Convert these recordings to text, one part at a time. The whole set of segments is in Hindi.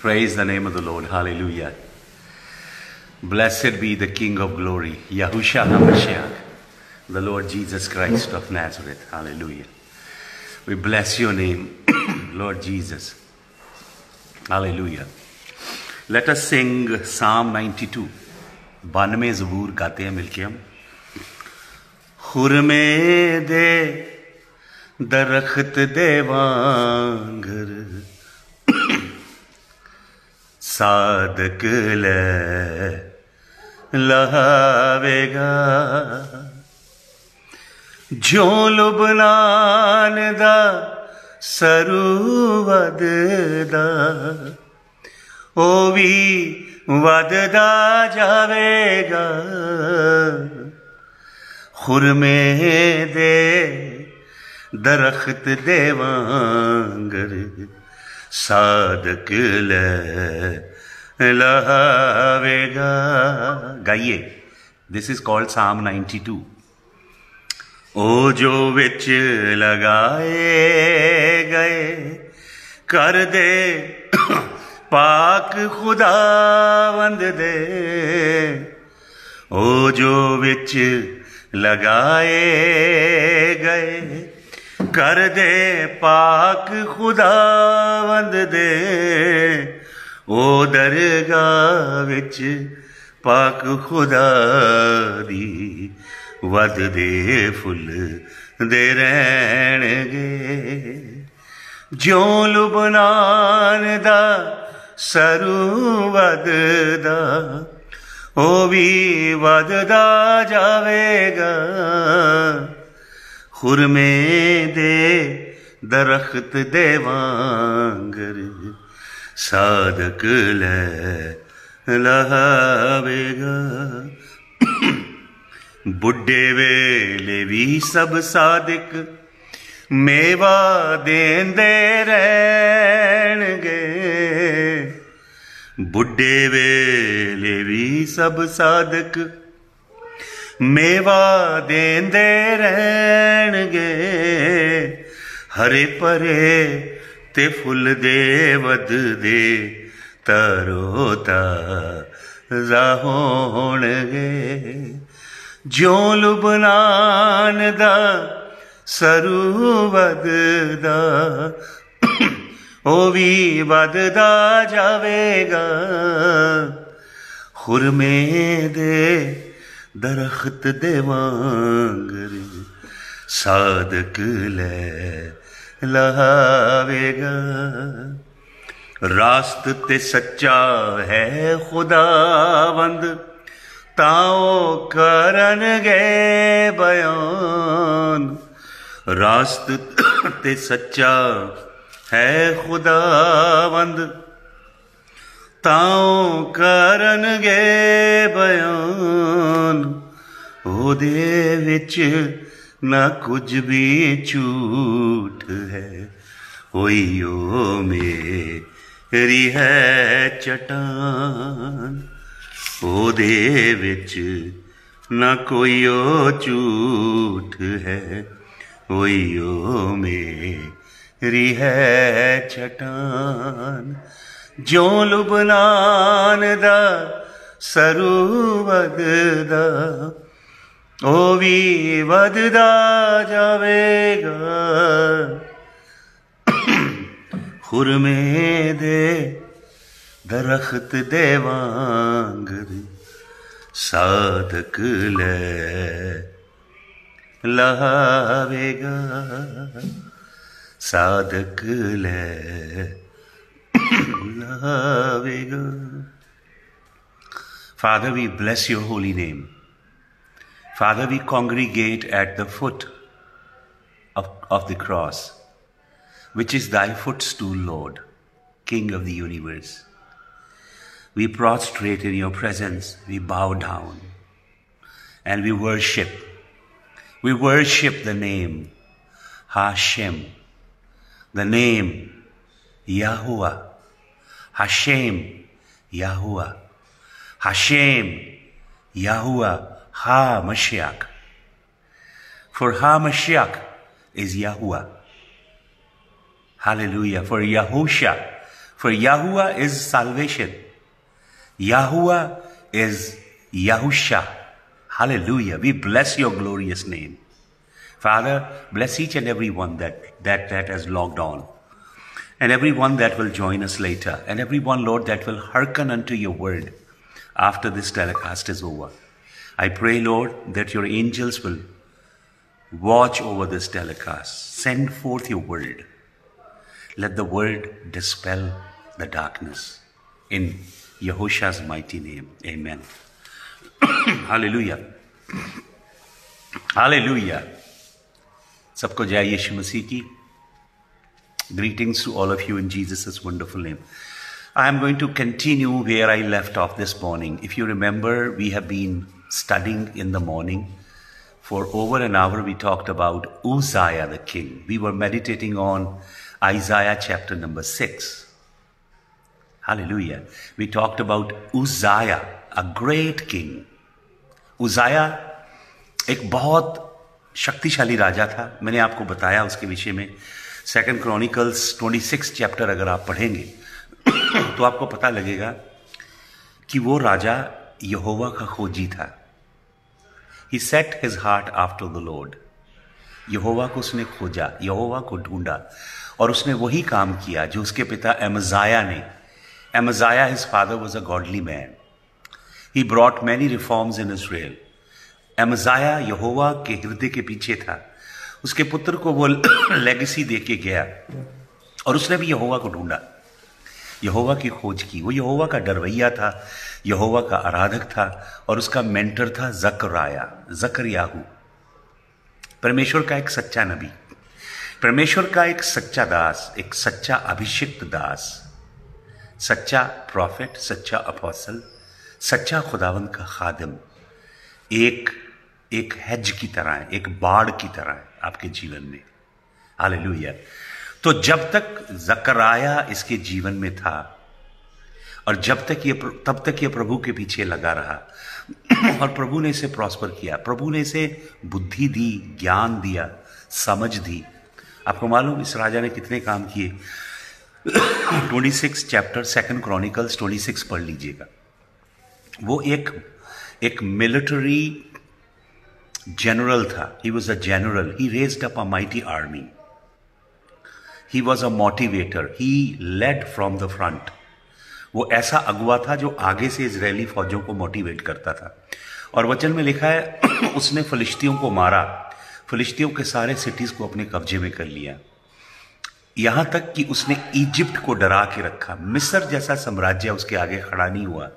Praise the name of the Lord. Hallelujah. Blessed be the King of glory, Yahusha HaMashiach, the Lord Jesus Christ of Nazareth. Hallelujah. We bless your name, Lord Jesus. Hallelujah. Let us sing Psalm 92. बानवे जबूर गाते हैं मिलके हम खुरमे दे दरख्त देवांगर ले लहावेगा। जो लुबनान दा सरूवद दा ओ भी वददा जावेगा। खुरमे दे दरख्त देवांगर साधक ले लहावेगा गाइए दिस इज़ कॉल्ड साम 92 ओ जो विच लगाए गए, कर दे, पाक खुदावंद दे। ओ जो विच लगाए गए, कर दे, पाक खुदावंद दे। ਉਹ ਦਰਗਾਹ ਵਿੱਚ ਪਾਕ ਖੁਦਾ ਦੀ ਵਧਦੇ ਫੁੱਲ ਦੇ ਰਹਿਣਗੇ। ਜਿਉਂ ਲੁਬਨਾਨ ਦਾ ਸਰੂ ਵਧਦਾ, ਉਹ ਵੀ ਵਧਦਾ ਜਾਵੇਗਾ। ਖੁਰਮੇ ਦੇ ਦਰਖਤ ਦੇ ਵਾਂਗਰ साधक ले लहावेगा। बुढ़े वेले भी सब साधक मेवा देंदे रहणगे। बुढ़े वेले भी सब साधक मेवा देंदे रहणगे। हरे परे ਤੇ ਫੁੱਲ ਦੇ ਵਦਦੇ ਤਰੋ ਤਾਜ਼ਾ ਹੋਣਗੇ ਜਿਉਂ ਲੁਬਨਾਨ ਦਾ ਸਰੂ ਵਧਦਾ, ਉਹ ਵੀ ਵਧਦਾ ਜਾਵੇਗਾ। ਖੁਰਮੇ ਦੇ ਦਰਖਤ ਦੇ ਵਾਂਗਰ ਸਾਦਕ ਲੈ ਲਹਾਵੇਗਾ ਰਾਸਤ ਤੇ ਸੱਚਾ ਹੈ ਖੁਦਾਵੰਦ, ਤਾਂ ਉਹ ਕਰਨਗੇ ਬਿਆਨ। ਰਾਸਤ ਤੇ ਸੱਚਾ ਹੈ ਖੁਦਾਵੰਦ, ਤਾਂ ਕਰਨਗੇ ਬਿਆਨ। ਉਹਦੇ ਵਿੱਚ ਨਾ ਕੁਝ ਵੀ ਝੂਠ ਹੈ। ਹੋਈ ਓ ਮੇਰੀ ਹੈ ਚਟਾਨ। ਉਹਦੇ ਵਿੱਚ ਨਾ ਕੋਈ ਉਹ ਝੂਠ ਹੈ। ਹੋਈ ਓ ਮੇਰੀ ਹੈ ਚਟਾਨ। ਜੋ ਲੁਬਨਾਨ ਦਾ ਸਰੂ ਵਦਦਾ ਉਹ ਵੀ ਵਦਦਾ ਜਾਵੇਗਾ ਖੁਰਮੇ ਦੇ ਦਰਖਤ ਦੇ ਵਾਂਗਰ ਸਾਦਕ ਲੈ ਲਹਾਵੇਗਾ ਸਾਦਕ ਲੈ ਲਹਾਵੇਗਾ Father, we bless your holy name. Father, we congregate at the foot of, of the cross, which is thy footstool, Lord, King of the universe. We prostrate in your presence, we bow down, and we worship. We worship the name Hashem, the name Yahuwah, Hashem, Yahuwah, Hashem, Yahuwah, Ha Mashiach. For Ha Mashiach is Yahuwah. Hallelujah. For Yahusha, For Yahuwah is salvation. Yahuwah is Yahusha. Hallelujah. We bless your glorious name. Father, bless each and every one that, that, that has logged on. And everyone that will join us later. And everyone, Lord, that will hearken unto your word after this telecast is over. I pray, Lord, that your angels will watch over this telecast. Send forth your word. Let the word dispel the darkness. In Yahusha's mighty name. Amen. Hallelujah. Hallelujah. सबको जय यीशु मसीह की Greetings to all of you in Jesus' wonderful name. I am going to continue where I left off this morning. If you remember, we have been studying in the morning. For over an hour, we talked about Uzziah the king. We were meditating on Isaiah chapter number 6. Hallelujah. We talked about Uzziah, a great king. Uzziah एक बहुत शक्तिशाली राजा था मैंने आपको बताया उसके विषय में सेकंड क्रॉनिकल्स 26 चैप्टर अगर आप पढ़ेंगे तो आपको पता लगेगा कि वो राजा यहोवा का खोजी था he set his heart after the Lord Jehovah को उसने खोजा, यहोवा को ढूंढा और उसने वही काम किया जो उसके पिता एमजाया ने। Amaziah his father was a godly man he brought many reforms in Israel Amaziah Jehovah के हृदय के पीछे था। उसके पुत्र को वो लेगेसी दे के गया और उसने भी यहोवा को ढूंढा। यहोवा की खोज की। वो यहोवा का डरवैया था, यहोवा का आराधक था और उसका मेंटर था जकराया जकरयाहू। परमेश्वर का एक सच्चा नबी, परमेश्वर का एक सच्चा दास, एक सच्चा अभिषिक्त दास, सच्चा प्रॉफिट सच्चा अपोसल सच्चा खुदावंद का खादिम। एक एक हेज की तरह है, एक बाढ़ की तरह है आपके जीवन में। हालेलुया तो जब तक जकराया इसके जीवन में था और जब तक ये तब तक ये प्रभु के पीछे लगा रहा और प्रभु ने इसे प्रॉस्पर किया। प्रभु ने इसे बुद्धि दी, ज्ञान दिया, समझ दी। आपको मालूम इस राजा ने कितने काम किए? 26 चैप्टर सेकंड क्रॉनिकल्स 26 पढ़ लीजिएगा। वो एक एक मिलिट्री जनरल था। He was a general he raised up a mighty army he was a motivator he led from the front वो ऐसा अगुआ था जो आगे से इसराइली फौजों को मोटिवेट करता था। और वचन में लिखा है, उसने फलिश्तियों को मारा। फलिश्तियों के सारे सिटीज़ को अपने कब्जे में कर लिया। यहाँ तक कि उसने इजिप्ट को डरा के रखा। मिस्र जैसा साम्राज्य उसके आगे खड़ा नहीं हुआ।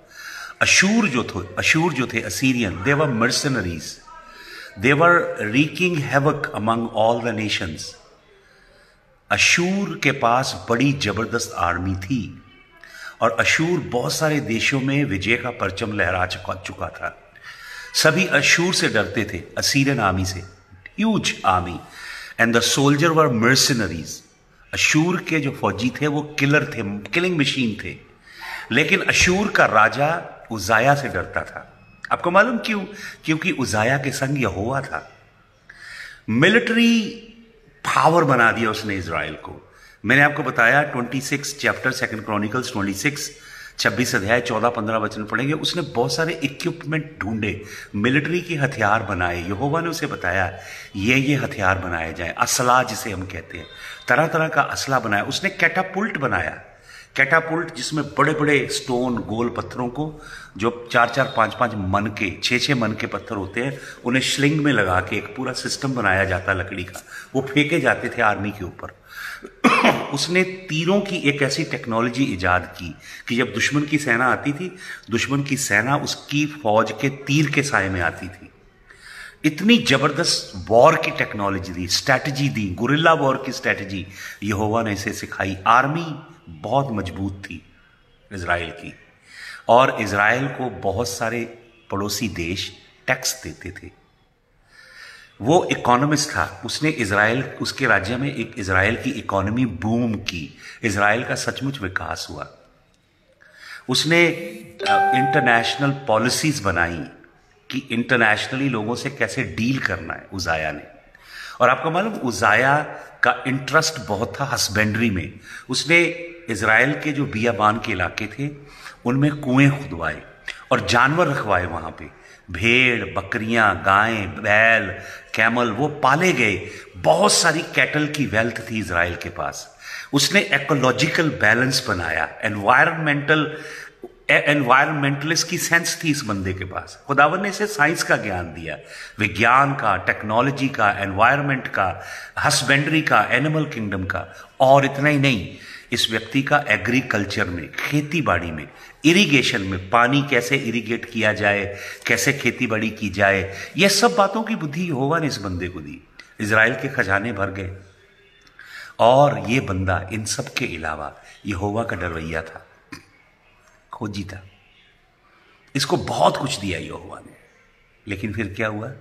अशूर जो थे, अशूर जो थे, Assyrian they were mercenaries they were wreaking havoc among all the nations Ashur के पास बड़ी ज़बरदस्त आर्मी थी और अशूर बहुत सारे देशों में विजय का परचम लहरा चुका चुका था। सभी अशूर से डरते थे, असीरियन आर्मी से huge army and the soldier were mercenaries Ashur के जो फौजी थे, वो किलर थे किलिंग मशीन थे। लेकिन अशूर का राजा उजाया से डरता था। आपको मालूम क्यों? क्योंकि उजाया के संग यह हुआ था। मिलिट्री पावर बना दिया उसने इसराइल को। मैंने आपको बताया 26 चैप्टर सेकंड क्रॉनिकल्स 26 छब्बीस अध्याय, चौदह, पंद्रह वचन पढ़ेंगे। उसने बहुत सारे इक्विपमेंट ढूंढे मिलिट्री के हथियार बनाए। यहोवा ने उसे बताया, ये ये हथियार बनाए जाए, असला जिसे हम कहते हैं। तरह तरह का असला बनाया। उसने कैटापुल्ट बनाया। कैटापुल्ट जिसमें बड़े बड़े स्टोन गोल पत्थरों को जो चार चार पाँच पाँच मन के छः छः मन के पत्थर होते हैं, उन्हें श्लिंग में लगा के एक पूरा सिस्टम बनाया जाता लकड़ी का। वो फेंके जाते थे आर्मी के ऊपर। उसने तीरों की एक ऐसी टेक्नोलॉजी ईजाद की कि जब दुश्मन की सेना आती थी, दुश्मन की सेना उसकी फौज के तीर के साय में आती थी। इतनी ज़बरदस्त वॉर की टेक्नोलॉजी दी स्ट्रैटेजी दी गुरिल्ला वॉर की स्ट्रैटेजी यहोवा ने इसे सिखाई। आर्मी बहुत मज़बूत थी इसराइल की। और इसराइल को बहुत सारे पड़ोसी देश टैक्स देते थे। वो इकोनॉमिस्ट था। उसने इसराइल उसके राज्य में एक इसराइल की इकोनॉमी बूम की। इसराइल का सचमुच विकास हुआ। उसने इंटरनेशनल पॉलिसीज़ बनाई कि इंटरनेशनली लोगों से कैसे डील करना है उजाया ने। और आपको मालूम, उजाया का इंटरेस्ट बहुत था हस्बेंड्री में। उसने इसराइल के जो बियाबान के इलाके थे उनमें कुएँ खुदवाए और जानवर रखवाए वहाँ पे। भेड़, बकरियाँ, गायें, बैल, कैमल, वो पाले गए। बहुत सारी कैटल की वेल्थ थी इसराइल के पास। उसने एकोलॉजिकल बैलेंस बनाया। एनवायरमेंटल एनवायरमेंटलिस्ट की सेंस थी इस बंदे के पास। खुदावन ने इसे साइंस का ज्ञान दिया। विज्ञान का टेक्नोलॉजी का एनवायरमेंट का हस्बेंड्री का एनिमल किंगडम का। और इतना ही नहीं इस व्यक्ति का एग्रीकल्चर में, खेती बाड़ी में इरिगेशन में पानी कैसे इरिगेट किया जाए, कैसे खेती बाड़ी की जाए, यह सब बातों की बुद्धि होगा ने इस बंदे को दी। इसराइल के खजाने भर गए। और ये बंदा इन सब के अलावा यहोवा का डरवैया था, खोजी था। इसको बहुत कुछ दिया यहोवा ने। लेकिन फिर क्या हुआ?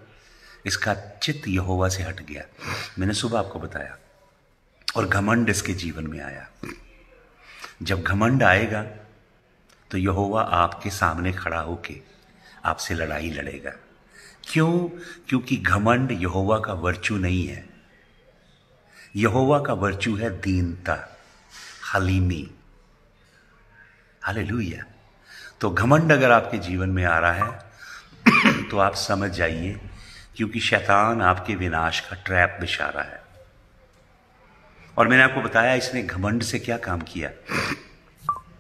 इसका चित्त यहोवा से हट गया। मैंने सुबह आपको बताया। और घमंड इसके जीवन में आया। जब घमंड आएगा तो यहोवा आपके सामने खड़ा होके आपसे लड़ाई लड़ेगा। क्यों? क्योंकि घमंड यहोवा का वर्चू नहीं है। यहोवा का वर्चू है दीनता, हलीमी। हालेलुया। तो घमंड अगर आपके जीवन में आ रहा है तो आप समझ जाइए, क्योंकि शैतान आपके विनाश का ट्रैप बिछा रहा है। और मैंने आपको बताया इसने घमंड से क्या काम किया।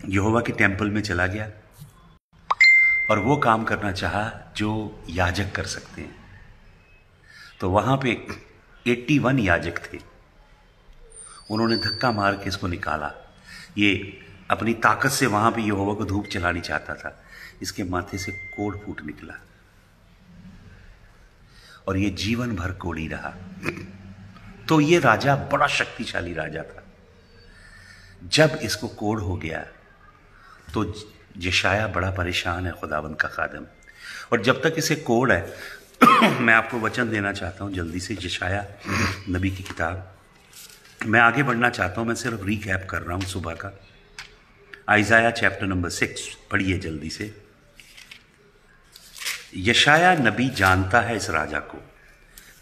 यहोवा के टेंपल में चला गया और वो काम करना चाहा जो याजक कर सकते हैं। तो वहाँ पे 81 याजक थे। उन्होंने धक्का मार के इसको निकाला। ये अपनी ताकत से वहाँ पे यहोवा को धूप चलानी चाहता था। इसके माथे से कोड़ फूट निकला। और ये जीवन भर कोड़ी रहा। तो ये राजा बड़ा शक्तिशाली राजा था। जब इसको कोड़ हो गया तो जशाया बड़ा परेशान है खुदावंद का खादम। और जब तक इसे कोड़ है, मैं आपको वचन देना चाहता हूँ जल्दी से, जशाया नबी की किताब। मैं आगे बढ़ना चाहता हूँ, मैं सिर्फ़ रीकैप कर रहा हूँ सुबह का। आइजाया चैप्टर नंबर सिक्स, पढ़िए जल्दी से। यशाया नबी जानता है इस राजा को।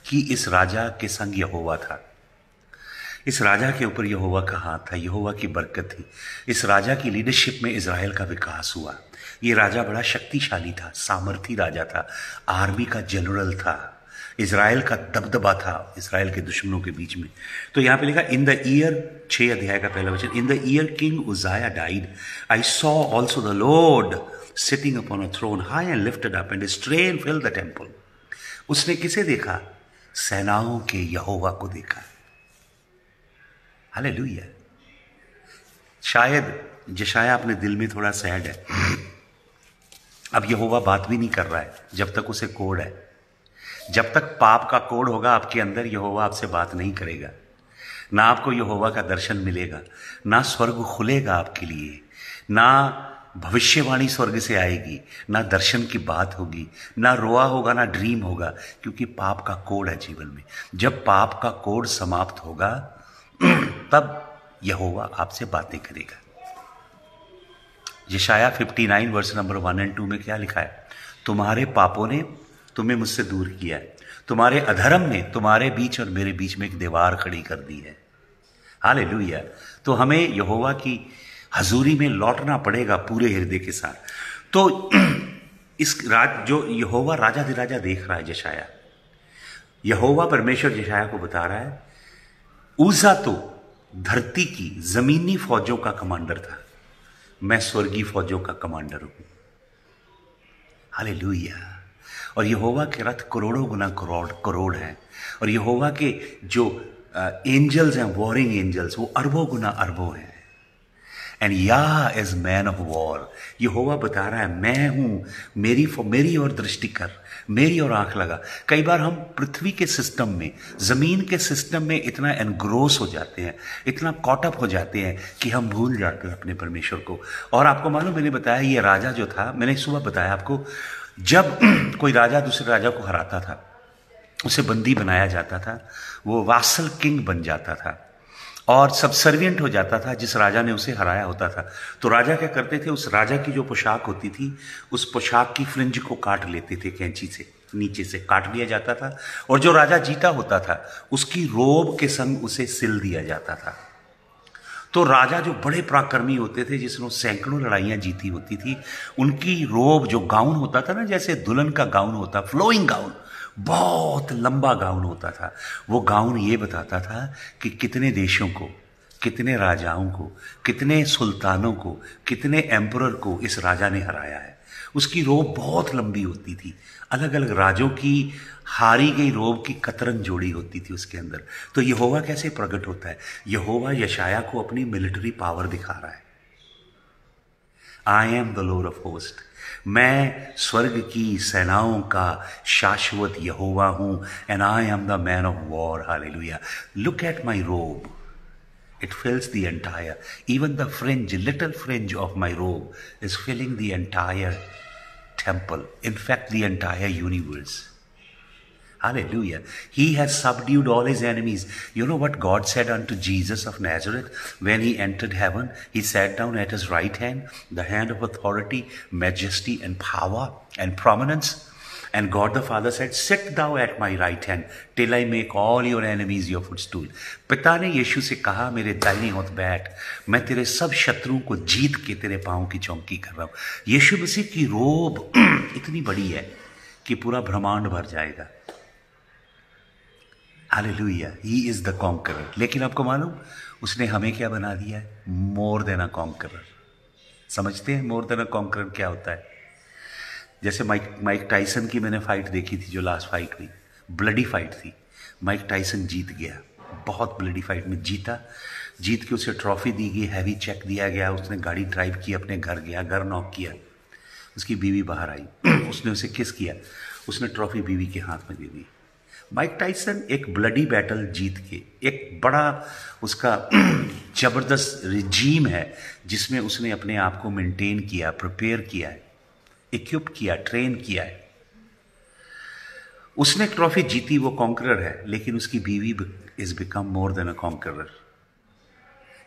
कि इस राजा के संग यहोवा था। इस राजा के ऊपर यहोवा का हाथ था, यहोवा की बरकत थी। इस राजा की लीडरशिप में इसराइल का विकास हुआ। ये राजा बड़ा शक्तिशाली था, सामर्थी राजा था आर्मी का जनरल था। इसराइल का दबदबा था इसराइल के दुश्मनों के बीच में। तो यहाँ पे लिखा इन द ईयर छह अध्याय का पहला वचन in the year king Uzziah died I saw also the Lord sitting upon a throne high and lifted up and strain fill the temple उसने किसे देखा? सेनाओं के यहोवा को देखा हाले शायद जशाया अपने दिल में थोड़ा सैड है। अब यहोवा बात भी नहीं कर रहा है, जब तक उसे कोड है। जब तक पाप का कोड होगा, आपके अंदर यहोवा आपसे बात नहीं करेगा। ना आपको यहोवा का दर्शन मिलेगा, ना स्वर्ग खुलेगा आपके लिए, ना भविष्यवाणी स्वर्ग से आएगी। ना दर्शन की बात होगी, ना रोआ होगा, ना ड्रीम होगा, क्योंकि पाप का कोड है जीवन में। जब पाप का कोड समाप्त होगा, तब यहोवा आपसे बातें करेगा। यशाया 59 वर्ष नंबर वन एंड टू में क्या लिखा है? तुम्हारे पापों ने तुम्हें मुझसे दूर किया है। तुम्हारे अधर्म ने तुम्हारे बीच और मेरे बीच में एक दीवार खड़ी कर दी है। हाले तो हमें यहोवा की हजूरी में लौटना पड़ेगा पूरे हृदय के साथ। तो इस राज, जो यहोवा राजा राजा देख रहा है जशाया यहोवा परमेश्वर जशाया को बता रहा है, ऊजा तो धरती की जमीनी फौजों का कमांडर था। मैं स्वर्गीय फौजों का कमांडर हूँ। हाले और यहोवा के रथ करोड़ों गुना करोड़ करोड़ हैं। और यहोवा के जो एंजल्स हैं वॉरिंग एंजल्स वो अरबों गुना अरबों हैं। एंड या इज़ मैन ऑफ़ वॉर ये होवा बता रहा है मैं हूँ, मेरी मेरी और दृष्टि कर, मेरी और आँख लगा. कई बार हम पृथ्वी के सिस्टम में, ज़मीन के सिस्टम में इतना एनग्रोस हो जाते हैं, इतना कॉटअप हो जाते हैं कि हम भूल जाते हैं अपने परमेश्वर को। और आपको मालूम, मैंने बताया, ये राजा जो था, मैंने सुबह बताया आपको, जब कोई राजा दूसरे राजा को हराता था, उसे बंदी बनाया जाता था, वो वासल किंग बन जाता था। और सबसर्वियंट हो जाता था, जिस राजा ने उसे हराया होता था। तो राजा क्या करते थे, उस राजा की जो पोशाक होती थी, उस पोशाक की फ्रिंज को काट लेते थे कैंची से, नीचे से काट लिया जाता था। और जो राजा जीता होता था, उसकी रोब के संग उसे सिल दिया जाता था। तो राजा जो बड़े पराक्रमी होते थे, जिसने सैकड़ों लड़ाइयाँ जीती होती थी, उनकी रोब जो गाउन होता था ना, जैसे दुल्हन का गाउन होता फ्लोइंग गाउन बहुत लंबा गाउन होता था। वो गाउन ये बताता था कि कितने देशों को, कितने राजाओं को, कितने सुल्तानों को, कितने एम्पर को इस राजा ने हराया है। उसकी रोब बहुत लंबी होती थी। अलग अलग राजों की हारी गई रोब की कतरन जोड़ी होती थी उसके अंदर। तो यहोवा कैसे प्रकट होता है? यहोवा यशाया को अपनी मिलिट्री पावर दिखा रहा है। I am the Lord of host मैं स्वर्ग की सेनाओं का शाश्वत यहोवा हूँ and I am the man of war hallelujah look at my robe it fills the entire even the fringe little fringe of my robe is filling the entire temple in fact the entire universe Hallelujah. He has subdued all his enemies. You know what God said unto Jesus of Nazareth when he entered heaven? He sat down at his right hand, the hand of authority, majesty, and power and prominence. And God the Father said, Sit thou at my right hand till I make all your enemies your footstool. पिता ने यीशु से कहा मेरे दाहिने हाथ बैठ मैं तेरे सब शत्रुओं को जीत के तेरे पाँव की चौंकी कर रहा हूँ यीशु मसीह की रोब इतनी बड़ी है कि पूरा ब्रह्मांड भर जाएगा hallelujah he is the conqueror लेकिन आपको मालूम, उसने हमें क्या बना दिया है? मोर देन अ कॉन्करर समझते हैं? मोर देन अ कॉन्करर क्या होता है? जैसे माइक माइक टाइसन की मैंने फाइट देखी थी जो लास्ट फाइट हुई। ब्लडी फाइट थी। माइक टाइसन जीत गया। बहुत ब्लडी फाइट में जीता। जीत के उसे ट्रॉफी दी गई हैवी चेक दिया गया। उसने गाड़ी ड्राइव की, अपने घर गया, घर नॉक किया। उसकी बीवी बाहर आई। उसने उसे किस किया। उसने ट्रॉफी बीवी के हाथ में दे दी। माइक टाइसन एक ब्लडी बैटल जीत के एक बड़ा उसका ज़बरदस्त रिजीम है, जिसमें उसने अपने आप को मेंटेन किया, प्रिपेयर किया है इक्विप किया, ट्रेन किया है। उसने ट्रॉफी जीती, वो कॉन्करर है, लेकिन उसकी बीवी is become more than a conqueror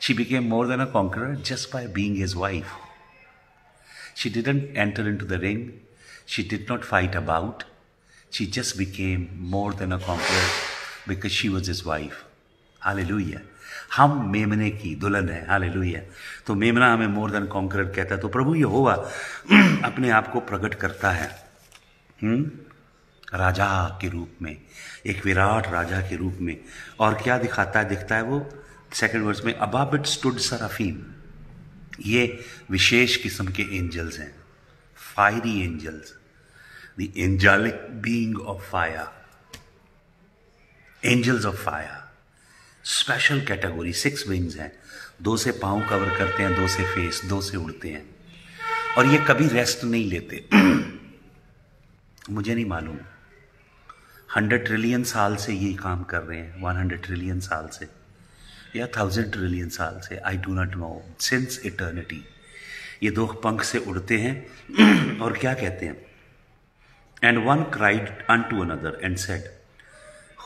she became more than a conqueror just by being his wife she didn't enter into the ring she did not fight about she just became more than a conqueror because she was his wife hallelujah हम मेमने की दुल्हन है। हाल तो मेमना हमें मोर देन कॉन्करर कहता है। तो प्रभु ये होगा अपने आप को प्रकट करता है। हुँ? हम्म? राजा के रूप में, एक विराट राजा के रूप में। और क्या दिखाता है? दिखता है वो सेकंड वर्स में अबाबिट स्टूड सराफीम ये विशेष किस्म के एंजल्स हैं। Fiery angels the angelic being of fire angels of fire special category six wings हैं. दो से पाँव कवर करते हैं, दो से फेस दो से उड़ते हैं. और ये कभी रेस्ट नहीं लेते. मुझे नहीं मालूम. हंड्रेड ट्रिलियन साल से ये काम कर रहे हैं. वन हंड्रेड ट्रिलियन साल से. या थाउज़ेंड ट्रिलियन साल से. I do not know since eternity ये दो पंख से उड़ते हैं. और क्या कहते हैं? One cried unto another and said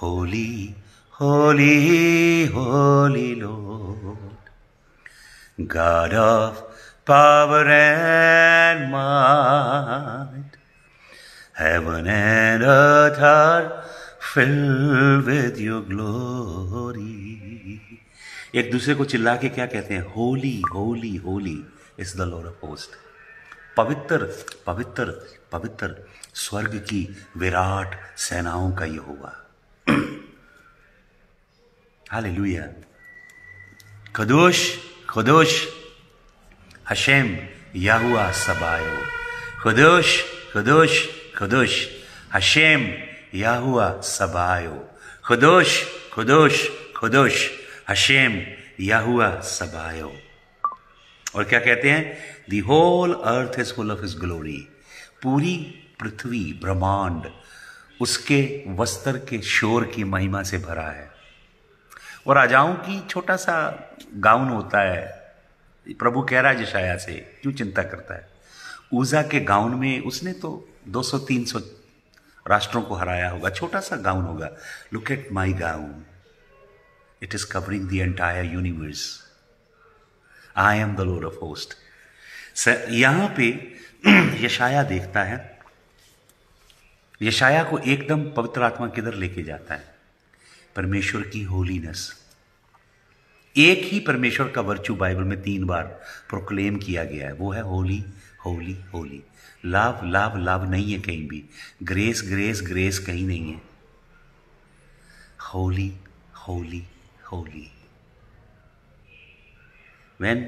holy Holy, holy Lord, God of power and might, heaven and earth are filled with your glory. एक दूसरे को चिल्ला के क्या कहते हैं holy holy holy is the Lord of host पवित्र पवित्र पवित्र स्वर्ग की विराट सेनाओं का यह हुआ हाल लुया खदोश, खुदोश, हशेम या हुआ सबायो खुदोश खुदोश खुदोश, हशेम यह हुआ सबायो खुदोश खुदोश खुदोश, हशेम यह हुआ सबायो और क्या कहते हैं? The whole earth is full of is glory पूरी पृथ्वी ब्रह्मांड उसके वस्त्र के शोर की महिमा से भरा है। और राजाओं की छोटा सा गाउन होता है। प्रभु कह रहा है जशाया से क्यों चिंता करता है। ऊजा के गाउन में उसने तो 200-300 राष्ट्रों को हराया होगा। छोटा सा गाउन होगा। Look at my gown it is covering the entire universe I am the Lord of host यहाँ पे यशाया देखता है। यशाया को एकदम पवित्र आत्मा किधर लेके जाता है? परमेश्वर की होलीनेस। एक ही परमेश्वर का वर्चू बाइबल में तीन बार प्रोक्लेम किया गया है। वो है holy holy holy. Love love love नहीं है कहीं भी। ग्रेस ग्रेस ग्रेस कहीं नहीं है। Holy holy Holi. When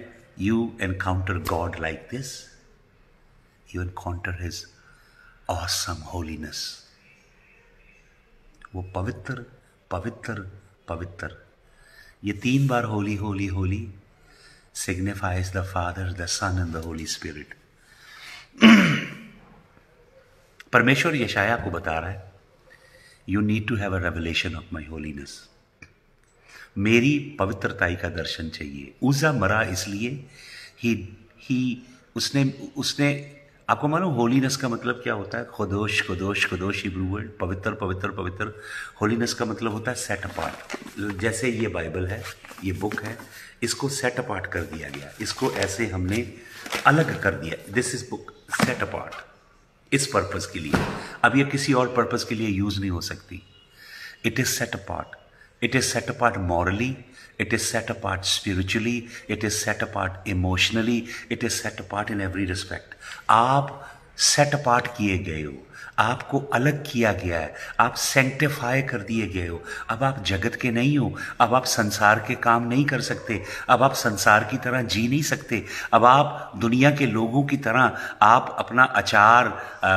you encounter God like this, you encounter His awesome holiness. वो पवित्र पवित्र पवित्र ये तीन बार holy holy Holi signifies the Father, the Son, and the Holy Spirit. परमेश्वर यशाया को बता रहा है you need to have a revelation of my holiness मेरी पवित्रताई का दर्शन चाहिए ऊजा मरा इसलिए ही ही उसने उसने आपको मालूम होलीनेस का मतलब क्या होता है? खुदोश खुदोश खुदोश हिब्रू वर्ड पवित्र पवित्र पवित्र। होलीनेस का मतलब होता है सेट अपार्ट जैसे ये बाइबल है ये बुक है इसको सेट अपार्ट कर दिया गया। इसको ऐसे हमने अलग कर दिया। This is book set apart इस पर्पज के लिए। अब ये किसी और पर्पज के लिए यूज़ नहीं हो सकती। It is set apart It is set apart morally, it is set apart spiritually, it is set apart emotionally, it is set apart in every respect. आप सेट अपार्ट किए गए हो आपको अलग किया गया है। आप सेंटिफाई कर दिए गए हो। अब आप जगत के नहीं हो। अब आप संसार के काम नहीं कर सकते। अब आप संसार की तरह जी नहीं सकते। अब आप दुनिया के लोगों की तरह आप अपना आचार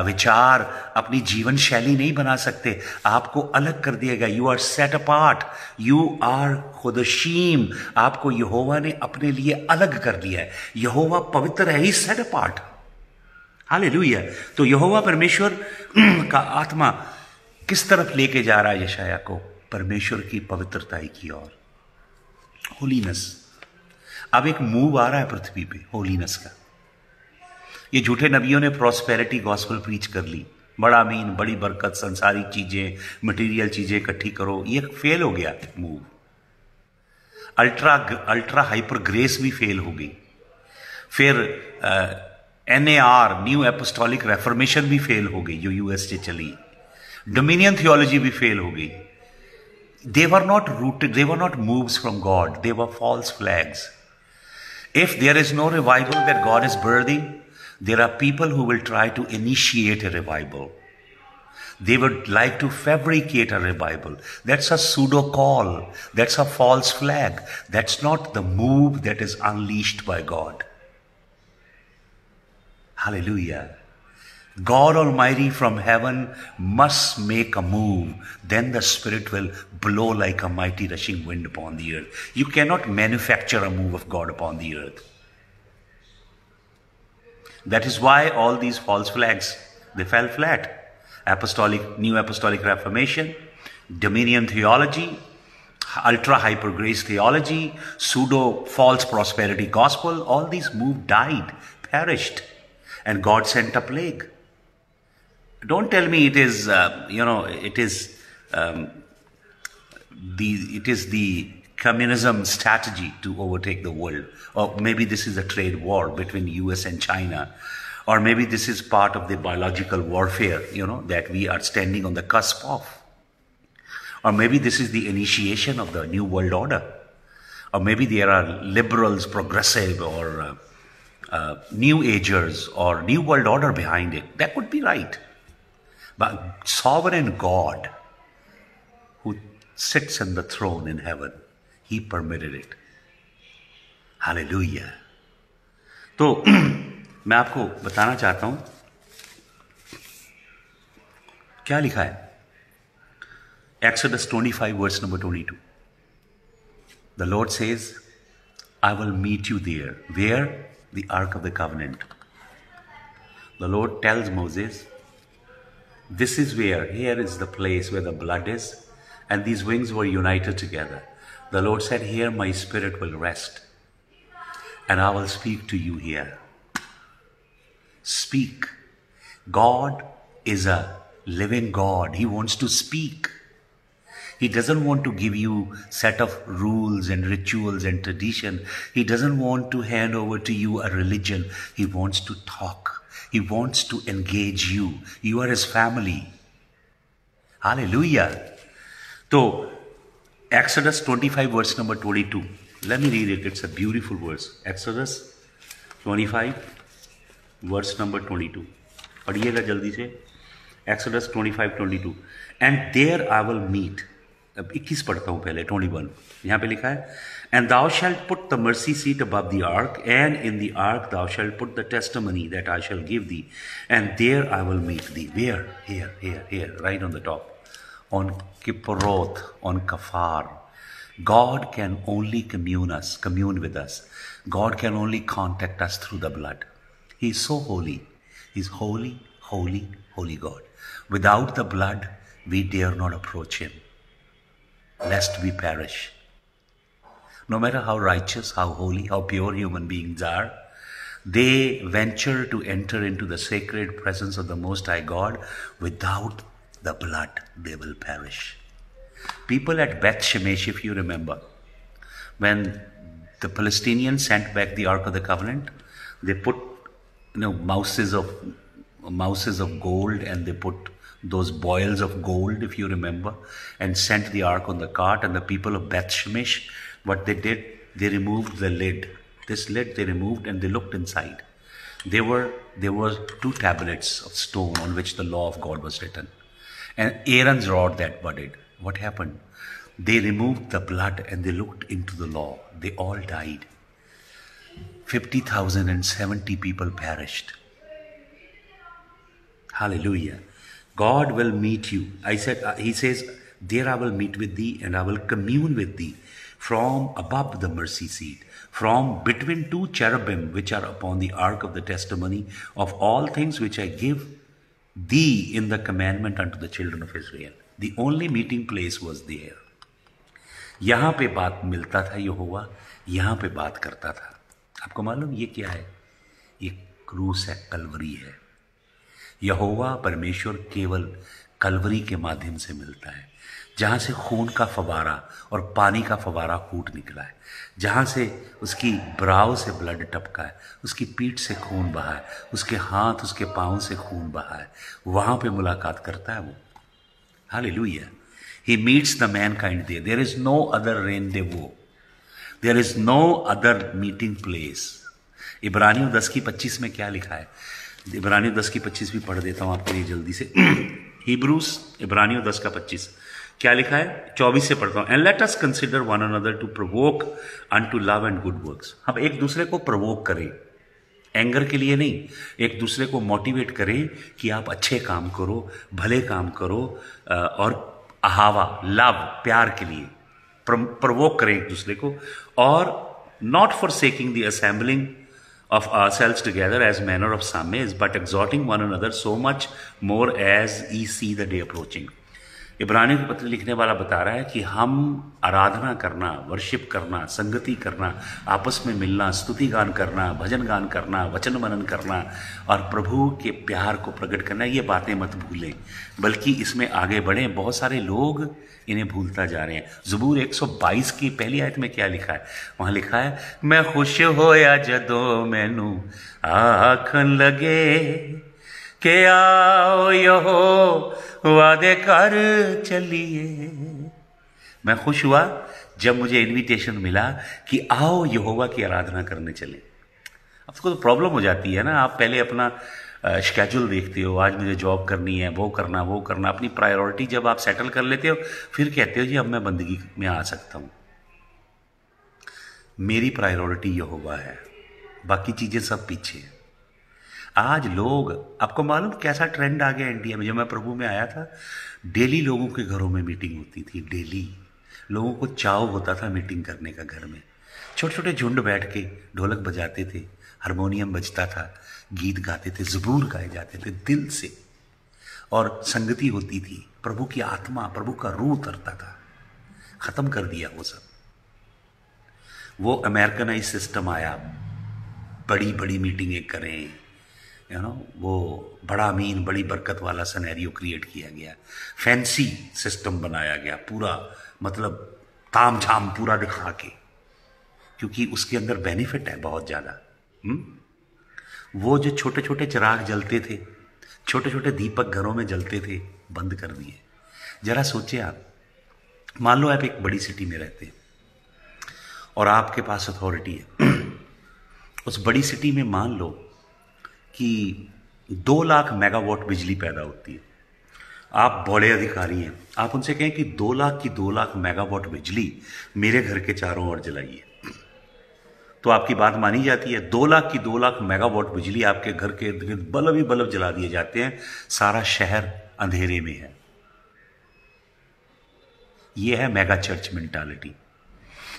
विचार, अपनी जीवन शैली नहीं बना सकते। आपको अलग कर दिया गया। You are set apart you are खुदशीम। आपको यहोवा ने अपने लिए अलग कर दिया है। यहोवा पवित्र है ही सेट अपार्ट हालेलुया। तो यहोवा परमेश्वर का आत्मा किस तरफ़ लेके जा रहा है यशाया को? परमेश्वर की पवित्रताई की ओर। होलीनेस अब एक मूव आ रहा है पृथ्वी पे होलीनेस का। ये झूठे नबियों ने प्रॉस्पेरिटी गॉस्पल प्रीच कर ली। बड़ा मीन बड़ी बरकत संसारिक चीज़ें मटेरियल चीज़ें इकट्ठी करो। ये फेल हो गया move ultra ultra hyper grace भी फेल हो गई। फिर आ, N A R new apostolic reformation भी फेल हो गई जो यूएस से चली डोमिनियन थियोलॉजी भी फेल हो गई they were not rooted, they were not moves from God, they were false flags. If there is no revival that God is birthing, there are people who will try to initiate a revival. They would like to fabricate a revival. That's a pseudo call. That's a false flag. That's not the move that is unleashed by God. Hallelujah. God Almighty from heaven must make a move. Then the Spirit will blow like a mighty rushing wind upon the earth. You cannot manufacture a move of God upon the earth. That is why all these false flags, they fell flat. Apostolic, New Apostolic Reformation, Dominion Theology, ultra hyper grace theology, pseudo false prosperity gospel, all these move died, perished and God sent a plague. Don't tell me it is, uh, you know, it is um, the it is the communism strategy to overtake the world, or maybe this is a trade war between U.S. and China, or maybe this is part of the biological warfare, you know, that we are standing on the cusp of, or maybe this is the initiation of the new world order, or maybe there are liberals, progressive, or uh, uh, new agers or new world order behind it. That would be right. But sovereign God who sits on the throne in heaven, he permitted it. Hallelujah. तो मैं आपको बताना चाहता हूं क्या लिखा है Exodus 25, verse number 22. The Lord says, I will meet you there. Where? the Ark of the Covenant. The Lord tells Moses, This is where, here is the place where the blood is, and these wings were united together. The Lord said, Here my spirit will rest, and I will speak to you here. Speak. God is a living God, He wants to speak. He doesn't want to give you set of rules and rituals and tradition. He doesn't want to hand over to you a religion. He wants to talk. He wants to engage you. You are his family. Hallelujah. So, Exodus 25 verse number 22. Let me read it. It's a beautiful verse. Exodus 25, verse number 22. पढ़िएगा जल्दी से Exodus 25, 22. And there I will meet. अब 21 पढ़ता हूँ पहले 21. यहाँ पे लिखा है And thou shalt put the mercy seat above the ark, and in the ark thou shalt put the testimony that I shall give thee, and there I will meet thee. Where? Here, here, here, right on the top. On Kippuroth, on Kafar. God can only commune us, commune with us. God can only contact us through the blood. He is so holy. He's holy, holy, holy God. Without the blood, we dare not approach him, lest we perish. No matter how righteous, how holy, how pure human beings are, they venture to enter into the sacred presence of the Most High God. Without the blood, they will perish. People at Beth Shemesh, if you remember, when the Palestinians sent back the Ark of the Covenant, they put you know mouses of mouses of gold and they put those boils of gold, if you remember, and sent the ark on the cart. And the people of Beth Shemesh, what they did, they removed the lid. This lid they removed and they looked inside. There were there were two tablets of stone on which the law of God was written. And Aaron's rod that budded. What happened? They removed the blood and they looked into the law. They all died. 50,070 people perished. Hallelujah. God will meet you. I said, uh, He says, There I will meet with thee and I will commune with thee from above the mercy seat, from between two cherubim which are upon the ark of the testimony of all things which I give thee in the commandment unto the children of Israel. The only meeting place was there. यहां पे बात मिलता था यहोवा यहां पे बात करता था आपको मालूम ये क्या है ये क्रूस है कलवरी है यहोवा परमेश्वर केवल कलवरी के माध्यम से मिलता है, जहाँ से खून का फवारा और पानी का फवारा फूट निकला है, जहाँ से उसकी ब्राव से ब्लड टपका है, उसकी पीठ से खून बहा है, उसके हाथ, उसके पाँव से खून बहा है, वहाँ पे मुलाकात करता है वो। Hallelujah. He meets the mankind there there is no other rendezvous there is no other meeting place इब्रानियों दस की पच्चीस में क्या लिखा है? इब्रानियों दस की पच्चीस भी पढ़ देता हूँ आपके लिए जल्दी से। हिब्रूस, इब्रानियों दस का पच्चीस। क्या लिखा है? चौबीस से पढ़ता हूँ। And let us consider one another to provoke unto love and good works हम एक दूसरे को प्रवोक करें। एंगर के लिए नहीं, एक दूसरे को मोटिवेट करें कि आप अच्छे काम करो, भले काम करो और अहावा लव प्यार के लिए। प्रवोक करें एक दूसरे को। और not forsaking the assembling of ourselves together as manner of some is, but exhorting one another so much more as ye see the day approaching. इब्रानी के पत्र लिखने वाला बता रहा है कि हम आराधना करना वर्शिप करना, संगति करना, आपस में मिलना, स्तुति गान करना, भजन गान करना, वचन मनन करना और प्रभु के प्यार को प्रकट करना, ये बातें मत भूलें। बल्कि इसमें आगे बढ़ें। बहुत सारे लोग इन्हें भूलता जा रहे हैं। जबूर 122 की पहली आयत में क्या लिखा है? वहाँ लिखा है, मैं खुश होया जदो मैनू आखन लगे के आओ यहो, वादे कर चलिए। मैं खुश हुआ जब मुझे इनविटेशन मिला कि आओ यहोवा की आराधना करने चले। अब तो प्रॉब्लम हो जाती है ना, आप पहले अपना शेड्यूल देखते हो, आज मुझे जॉब करनी है, वो करना वो करना, अपनी प्रायोरिटी जब आप सेटल कर लेते हो, फिर कहते हो, जी, अब मैं बंदगी में आ सकता हूँ। मेरी प्रायोरिटी यहोवा है, बाकी चीज़ें सब पीछे है। आज लोग, आपको मालूम कैसा ट्रेंड आ गया इंडिया में? जब मैं प्रभु में आया था, डेली लोगों के घरों में मीटिंग होती थी, डेली। लोगों को चाव होता था मीटिंग करने का घर में। छोटे छोटे झुंड बैठ के ढोलक बजाते थे हारमोनियम बजता था, गीत गाते थे, जबूर गाए जाते थे दिल से। और संगति होती थी, प्रभु की आत्मा, प्रभु का रूह उतरता था। खत्म कर दिया वो सब। वो अमेरिकनाइज सिस्टम आया। बड़ी बड़ी मीटिंगें करें। यू नो वो बड़ा मीन, बड़ी बरकत वाला सनेरियो क्रिएट किया गया। फैंसी सिस्टम बनाया गया, पूरा मतलब ताम झाम पूरा दिखा के। क्योंकि उसके अंदर बेनिफिट है बहुत ज़्यादा। वो जो छोटे छोटे चिराग जलते थे छोटे छोटे दीपक घरों में जलते थे, बंद कर दिए। जरा सोचिए आप, मान लो आप एक बड़ी सिटी में रहते हैं, और आपके पास अथॉरिटी है। उस बड़ी सिटी में मान लो कि दो लाख मेगावाट बिजली पैदा होती है। आप बड़े अधिकारी हैं। आप उनसे कहें कि दो लाख की दो लाख मेगावाट बिजली मेरे घर के चारों ओर जलाइए तो आपकी बात मानी जाती है। दो लाख की दो लाख मेगावाट बिजली आपके घर के इर्द गिर्द बल्ब ही बल्ब जला दिए जाते हैं। सारा शहर अंधेरे में है। यह है मेगा चर्च मेंटालिटी।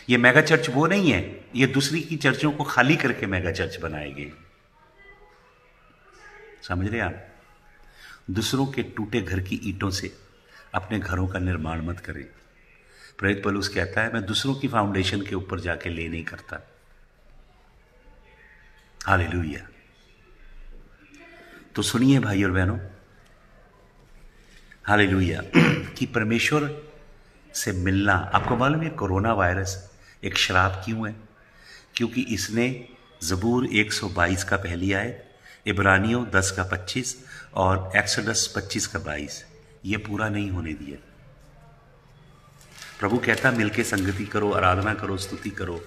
ये मेगा चर्च वो नहीं है। ये दूसरी की चर्चों को खाली करके मेगा चर्च बनाए गए समझ रहे आप? दूसरों के टूटे घर की ईटों से अपने घरों का निर्माण मत करें। प्रेरित पलूस कहता है, मैं दूसरों की फाउंडेशन के ऊपर जाके ले नहीं करता। हाले तो सुनिए भाई और बहनों हाले कि परमेश्वर से मिलना, आपको मालूम है कोरोना वायरस एक शराब क्यों है? क्योंकि इसने जबूर 122 का पहली आयत इब्रानियों 10 का 25 और एक्सडस 25 का 22 ये पूरा नहीं होने दिया प्रभु कहता, मिलके संगति करो, आराधना करो, स्तुति करो।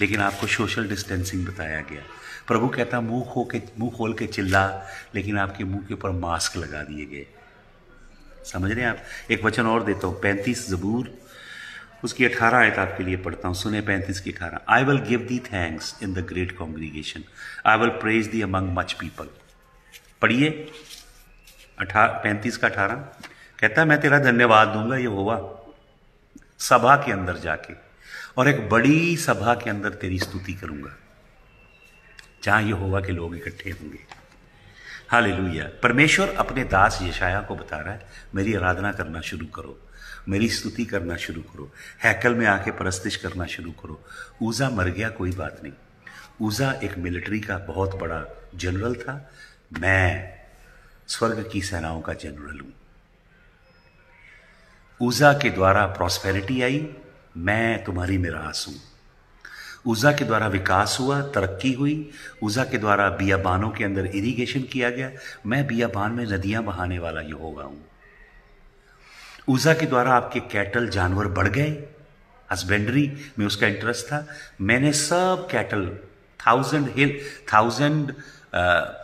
लेकिन आपको सोशल डिस्टेंसिंग बताया गया। प्रभु कहता, मुँह खो के, मुँह खोल के चिल्ला, लेकिन आपके मुँह के ऊपर मास्क लगा दिए गए। समझ रहे हैं आप? एक वचन और देता हूँ। पैंतीस जबूर उसकी अठारह आयत आपके लिए पढ़ता हूँ सुने पैंतीस की अठारह। I will give thee thanks in the great congregation I will praise thee among much people पढ़िए। अठारह पैंतीस का अठारह। कहता है, मैं तेरा धन्यवाद दूँगा ये होगा सभा के अंदर जाके और एक बड़ी सभा के अंदर तेरी स्तुति करूँगा, जहाँ ये होगा कि लोग इकट्ठे होंगे। हाल परमेश्वर अपने दास यशाया को बता रहा है, मेरी आराधना करना शुरू करो, मेरी स्तुति करना शुरू करो, हैकल में आके परस्तिश करना शुरू करो। ऊजा मर गया, कोई बात नहीं। ऊजा एक मिलिट्री का बहुत बड़ा जनरल था। मैं स्वर्ग की सेनाओं का जनरल हूँ। ऊजा के द्वारा प्रॉस्पेरिटी आई, मैं तुम्हारी मिरास हूँ। ऊजा के द्वारा विकास हुआ, तरक्की हुई। ऊजा के द्वारा बियाबानों के अंदर इरिगेशन किया गया। मैं बियाबान में नदियाँ बहाने वाला यहोवा हूँ। ऊजा के द्वारा आपके कैटल जानवर बढ़ गए। हस्बेंड्री में उसका इंटरेस्ट था। मैंने सब cattle thousand hill thousand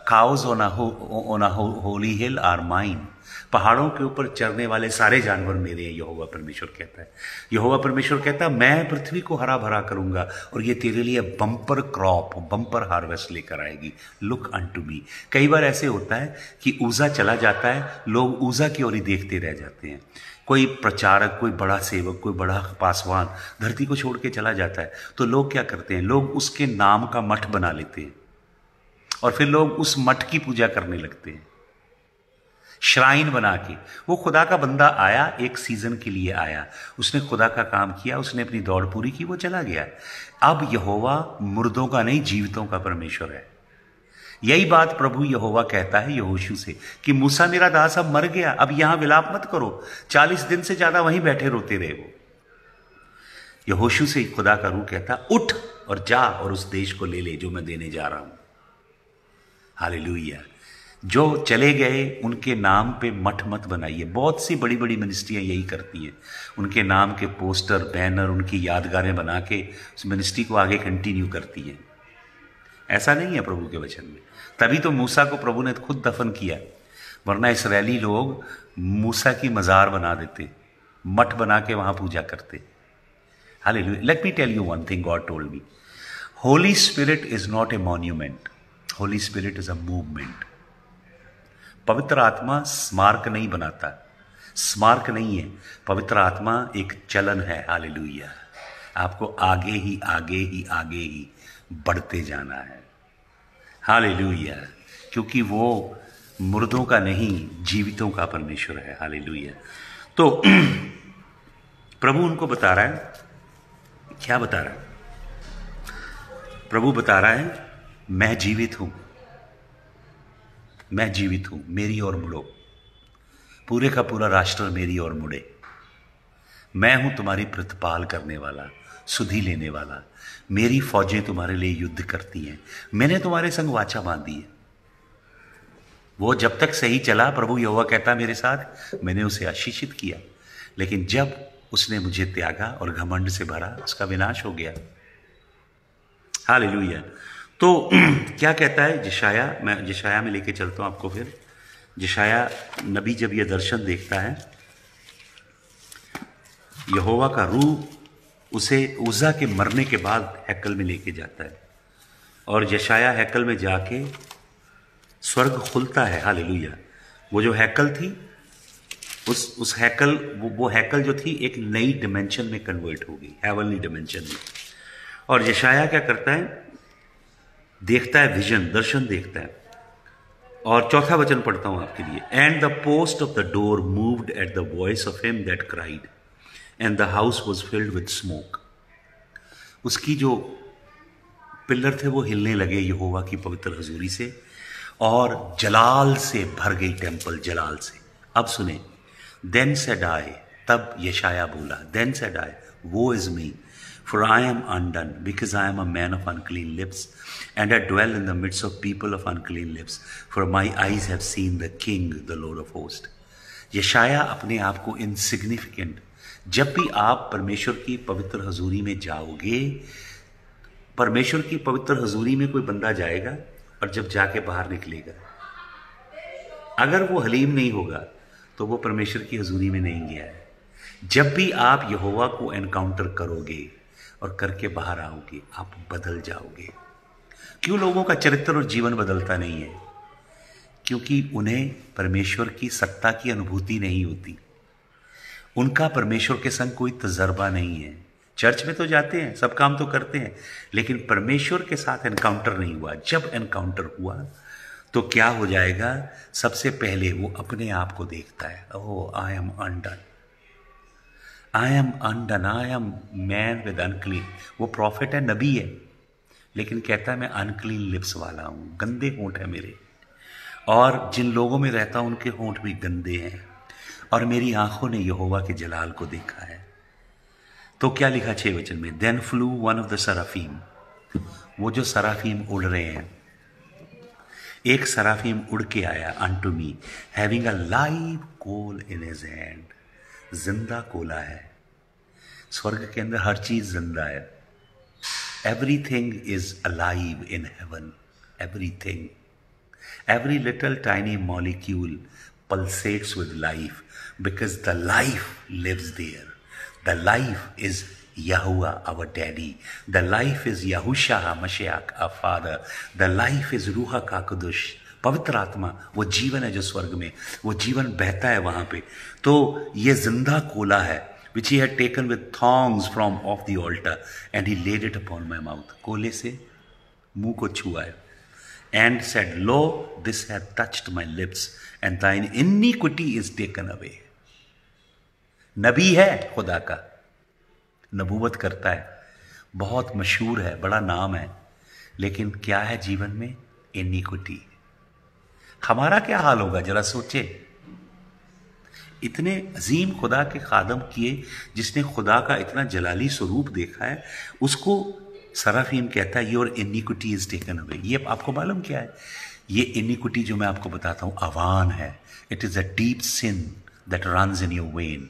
cows on holy hill are mine पहाड़ों के ऊपर चरने वाले सारे जानवर मेरे हैं, यहोवा परमेश्वर कहता है। यहोवा परमेश्वर कहता है, मैं पृथ्वी को हरा भरा करूँगा और ये तेरे लिए बम्पर क्रॉप, बम्पर हार्वेस्ट लेकर आएगी। Look unto me. कई बार ऐसे होता है कि ऊजा चला जाता है, लोग ऊजा की ओर ही देखते रह जाते हैं। कोई प्रचारक, कोई बड़ा सेवक, कोई बड़ा पासवान धरती को छोड़ के चला जाता है तो लोग क्या करते हैं? लोग उसके नाम का मठ बना लेते हैं और फिर लोग उस मठ की पूजा करने लगते हैं। श्राइन बना के। वो खुदा का बंदा आया, एक सीज़न के लिए आया। उसने खुदा का काम किया, उसने अपनी दौड़ पूरी की, वो चला गया। अब यहोवा मुर्दों का नहीं, जीवितों का परमेश्वर है। यही बात प्रभु यहोवा कहता है यहोशू से कि मूसा मेरा दास, अब मर गया, अब यहाँ विलाप मत करो। चालीस दिन से ज़्यादा वहीं बैठे रोते रहे वो। यहोशू से खुदा का रूह कहता, उठ और जा और उस देश को ले ले जो मैं देने जा रहा हूँ। हालेलुया। जो चले गए, उनके नाम पे मठ मत बनाइए। बहुत सी बड़ी बड़ी मिनिस्ट्रियाँ यही करती हैं। उनके नाम के पोस्टर बैनर उनकी यादगारें बना के उस मिनिस्ट्री को आगे कंटिन्यू करती हैं। ऐसा नहीं है प्रभु के वचन में। तभी तो मूसा को प्रभु ने खुद दफन किया, वरना इसराइली लोग मूसा की मज़ार बना देते, मठ बना के वहाँ पूजा करते। हाल let me tell you one thing God told me Holy Spirit is not a monument Holy Spirit is a movement पवित्र आत्मा स्मारक नहीं बनाता। स्मारक नहीं है। पवित्र आत्मा एक चलन है। हाल आपको आगे ही आगे ही आगे ही बढ़ते जाना है। हाल क्योंकि वो मुर्दों का नहीं, जीवितों का परमेश्वर है। हाल तो प्रभु उनको बता रहा है। क्या बता रहा है? प्रभु बता रहा है, मैं जीवित हूँ। मैं जीवित हूँ, मेरी ओर मुड़ो। पूरे का पूरा राष्ट्र मेरी ओर मुड़े। मैं हूँ तुम्हारी प्रतिपाल करने वाला, सुधी लेने वाला। मेरी फौजें तुम्हारे लिए युद्ध करती हैं। मैंने तुम्हारे संग वाचा बांधी है। वो जब तक सही चला, प्रभु यहोवा कहता मेरे साथ, मैंने उसे आशीषित किया। लेकिन जब उसने मुझे त्यागा और घमंड से भरा, उसका विनाश हो गया। हालेलुया। तो क्या कहता है जिशाया? मैं जिशाया में लेके चलता हूँ आपको फिर। जिशाया नबी जब यह दर्शन देखता है, यहोवा का रूह उसे उजा के मरने के बाद हैकल में लेके जाता है। और जशाया हैकल में जाके स्वर्ग खुलता है। हालेलुया। वो जो हैकल थी, उस उस हैकल, वो वो हैकल जो थी, एक नई डिमेंशन में कन्वर्ट हो गई हेवनली डिमेंशन में। और यशाया क्या करता है देखता है विजन दर्शन देखता है। और चौथा वचन पढ़ता हूँ आपके लिए। And the post of the door moved at the voice of him that cried and the house was filled with smoke उसकी जो पिल्लर थे वो हिलने लगे यहोवा की पवित्र हजूरी से और जलाल से भर गई टेंपल जलाल से। अब सुने देन सेड आई तब यशाया बोला then said I woe is me For I am undone, because I am a man of unclean lips, and I dwell in the midst of people of unclean lips. For my eyes have seen the King, the Lord of hosts. यशाया अपने आप को इनसिग्निफिकेंट जब भी आप परमेश्वर की पवित्र हजूरी में जाओगे परमेश्वर की पवित्र हजूरी में कोई बंदा जाएगा और जब जाके बाहर निकलेगा अगर वो हलीम नहीं होगा तो वो परमेश्वर की हजूरी में नहीं गया है जब भी आप यहोवा को एनकाउंटर करोगे और करके बाहर आओगे आप बदल जाओगे क्यों लोगों का चरित्र और जीवन बदलता नहीं है? क्योंकि उन्हें परमेश्वर की सत्ता की अनुभूति नहीं होती। उनका परमेश्वर के संग कोई तजर्बा नहीं है। चर्च में तो जाते हैं, सब काम तो करते हैं, लेकिन परमेश्वर के साथ एनकाउंटर नहीं हुआ। जब एनकाउंटर हुआ तो क्या हो जाएगा? सबसे पहले वो अपने आप को देखता है। ओह I am undone I am undone I am man with unclean वो प्रॉफिट है, नबी है। लेकिन कहता है, मैं अनक्लीन लिप्स वाला हूँ, गंदे होंठ है मेरे। और जिन लोगों में रहता हूँ, उनके होंठ भी गंदे हैं। और मेरी आँखों ने यहोवा के जलाल को देखा है। तो क्या लिखा छह वचन में? Then flew one of the seraphim वो जो सराफीम उड़ रहे हैं, एक सराफीम उड़ के आया unto me having a live coal in his hand ज़िंदा कोला है। स्वर्ग के अंदर हर चीज़ ज़िंदा है। Everything is alive in heaven everything every little tiny molecule pulsates with life because the life lives there. The life is Yahuwah, our daddy. The life is Yahusha HaMashiach, our father. The life is Ruha Kakudush, पवित्र आत्मा वो जीवन है जो स्वर्ग में वो जीवन बहता है वहाँ पे तो ये ज़िंदा कोला है which he had taken with tongs from off the altar and he laid it upon my mouth कोले से मुँह को छुआ है and said lo this had touched my lips and thine iniquity is taken away नबी है खुदा का। नबूवत करता है। बहुत मशहूर है, बड़ा नाम है। लेकिन क्या है जीवन में? इनिक्विटी हमारा क्या हाल होगा? जरा सोचे। इतने अजीम खुदा के खादम किए, जिसने खुदा का इतना जलाली स्वरूप देखा है, उसको सराफीम कहता है your iniquity is taken away ये आपको मालूम क्या है? ये इनिक्विटी जो मैं आपको बताता हूँ, आवान है। It is a deep sin that run in your vein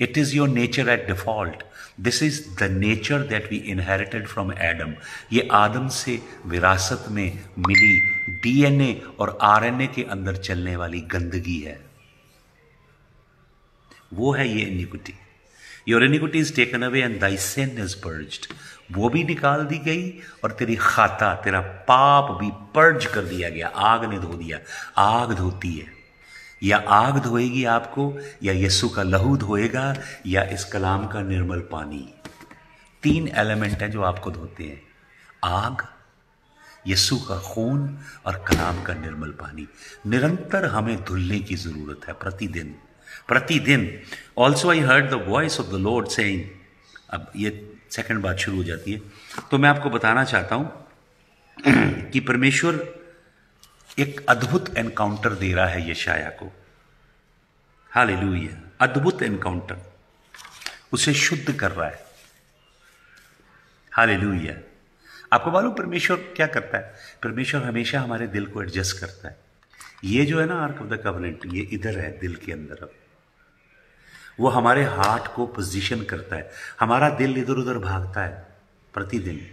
it is your nature at default this is the nature that we inherited from Adam ये आदम से विरासत में मिली डीएनए और आरएनए के अंदर चलने वाली गंदगी है। वो है ये iniquity your iniquity is taken away and thy sin is purged वो भी निकाल दी गई और तेरी खाता, तेरा पाप भी पर्ज कर दिया गया. आग ने धो दिया. आग धोती है. या आग धोएगी आपको, या यस्सु का लहू धोएगा, या इस कलाम का निर्मल पानी. तीन एलिमेंट हैं जो आपको धोते हैं. आग यस्सु का खून और कलाम का निर्मल पानी. निरंतर हमें धुलने की ज़रूरत है प्रतिदिन. प्रतिदिन। Also I heard the voice of the Lord saying अब ये सेकंड बात शुरू हो जाती है। तो मैं आपको बताना चाहता हूँ कि परमेश्वर एक अद्भुत एनकाउंटर दे रहा है यशाया को। हाल अद्भुत एनकाउंटर उसे शुद्ध कर रहा है। हाल आपको मालूम परमेश्वर क्या करता है? परमेश्वर हमेशा हमारे दिल को एडजस्ट करता है। ये जो है ना आर्क ऑफ़ द कवनेंट ये इधर है दिल के अंदर अब। वो हमारे हार्ट को पोजीशन करता है। हमारा दिल इधर उधर भागता है प्रतिदिन।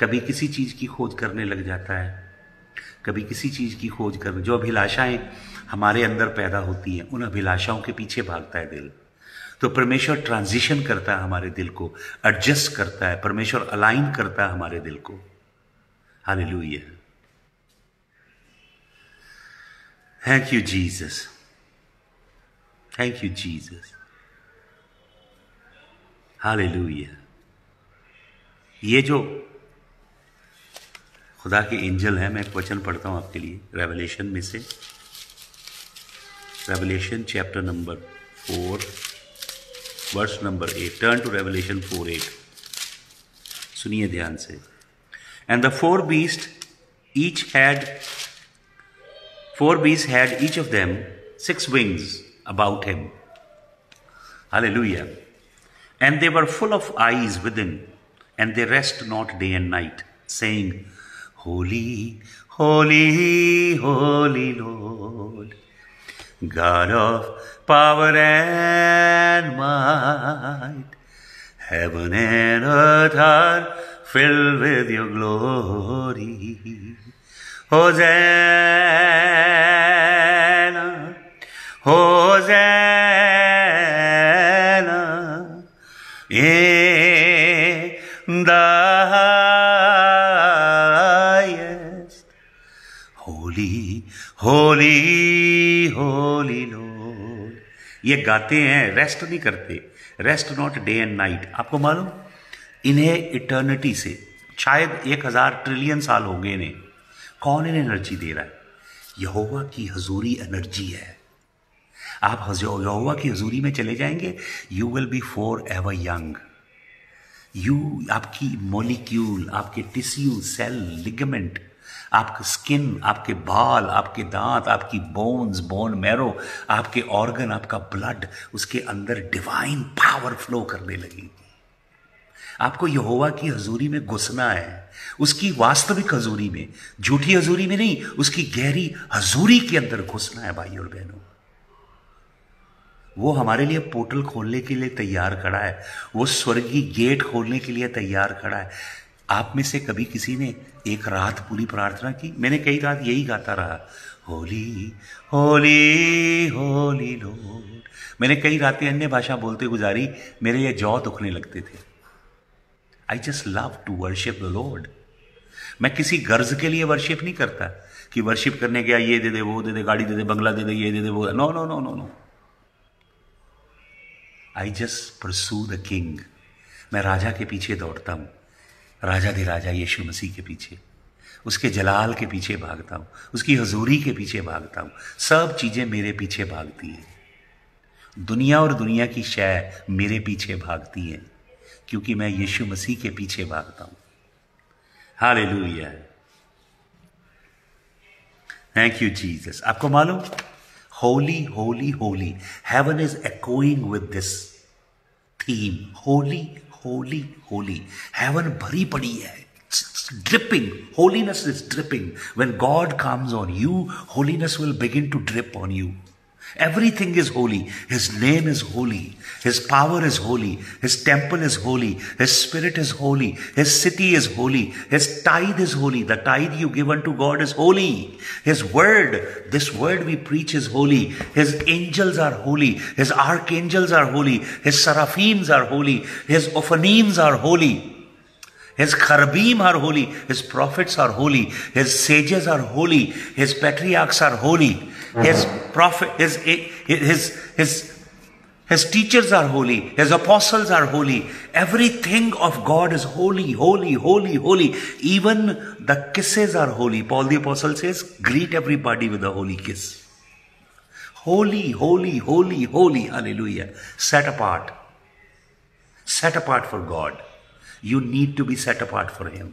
कभी किसी चीज़ की खोज करने लग जाता है। कभी किसी चीज़ की खोज करने, जो अभिलाषाएँ हमारे अंदर पैदा होती हैं, उन अभिलाषाओं के पीछे भागता है दिल। तो परमेश्वर ट्रांजिशन करता है हमारे दिल को एडजस्ट करता है, परमेश्वर अलाइन करता है हमारे दिल को। Hallelujah thank you Jesus thank you Jesus hallelujah. ये जो खुदा के एंजल है, मैं एक वचन पढ़ता हूँ आपके लिए रेवलेशन में से। Revelation chapter number four verse number eight turn to Revelation four eight सुनिए ध्यान से। And the four beast each had four beast had each of them six wings about him Hallelujah. And they were full of eyes within, and they rest not day and night, saying, Holy, holy, holy Lord, God of power and might, heaven and earth are filled with your glory. Hosanna, Hosanna, holy, holy Lord. ये गाते हैं रेस्ट नहीं करते। Rest not day and night आपको मालूम? इन्हें इटर्निटी से शायद एक हज़ार ट्रिलियन साल हो गए इन्हें कौन इन्हें एनर्जी दे रहा है? यहोवा की हजूरी एनर्जी है। आप यहोवा की हजूरी में चले जाएँगे। You will be forever young you आपकी मोलिक्यूल आपके टिश्यू सेल लिगमेंट आपका स्किन आपके बाल, आपके दांत, आपकी बोन्स बोन मैरो आपके ऑर्गन आपका ब्लड उसके अंदर डिवाइन पावर फ्लो करने लगेगी। आपको यहोवा की हजूरी में घुसना है, उसकी वास्तविक हजूरी में, झूठी हजूरी में नहीं, उसकी गहरी हजूरी के अंदर घुसना है भाई और बहनों। वो हमारे लिए पोर्टल खोलने के लिए तैयार खड़ा है, वो स्वर्गीय गेट खोलने के लिए तैयार खड़ा है। आप में से कभी किसी ने एक रात पूरी प्रार्थना की। मैंने कई रात यही गाता रहा, होली होली होली लोड मैंने कई रातें अन्य भाषा बोलते गुजारी, मेरे ये जौ दुखने लगते थे। I just love to worship the Lord मैं किसी गर्ज के लिए वर्शिप नहीं करता कि वर्शिप करने गया, ये दे दे, वो दे दे, गाड़ी दे दे, बंगला दे दे, ये दे दे, वो no no no no no I just pursue the king मैं राजा के पीछे दौड़ता हूँ। राजा दे राजा यीशु मसीह के पीछे। उसके जलाल के पीछे भागता हूँ, उसकी हजूरी के पीछे भागता हूँ। सब चीज़ें मेरे पीछे भागती हैं। दुनिया और दुनिया की शय मेरे पीछे भागती हैं, क्योंकि मैं यीशु मसीह के पीछे भागता हूँ। हालेलुया। थैंक यू जीसस आपको मालूम? Holy holy holy heaven is echoing with this theme. Holy holy holy heaven भरी पड़ी है dripping holiness is dripping when god comes on you holiness will begin to drip on you Everything is holy. His name is holy. His power is holy. His temple is holy. His spirit is holy. His city is holy. His tithe is holy. The tithe you give unto God is holy. His word, this word we preach is holy. His angels are holy. His archangels are holy. His seraphims are holy. His ophanims are holy. His cherubim are holy. His prophets are holy. His sages are holy. His patriarchs are holy. His prophet, his, his, his, his teachers are holy. His apostles are holy. Everything of God is holy, holy, holy, holy. Even the kisses are holy. Paul the apostle says, greet everybody with a holy kiss. Holy, holy, holy, holy. Hallelujah. Set apart. Set apart for God. You need to be set apart for Him.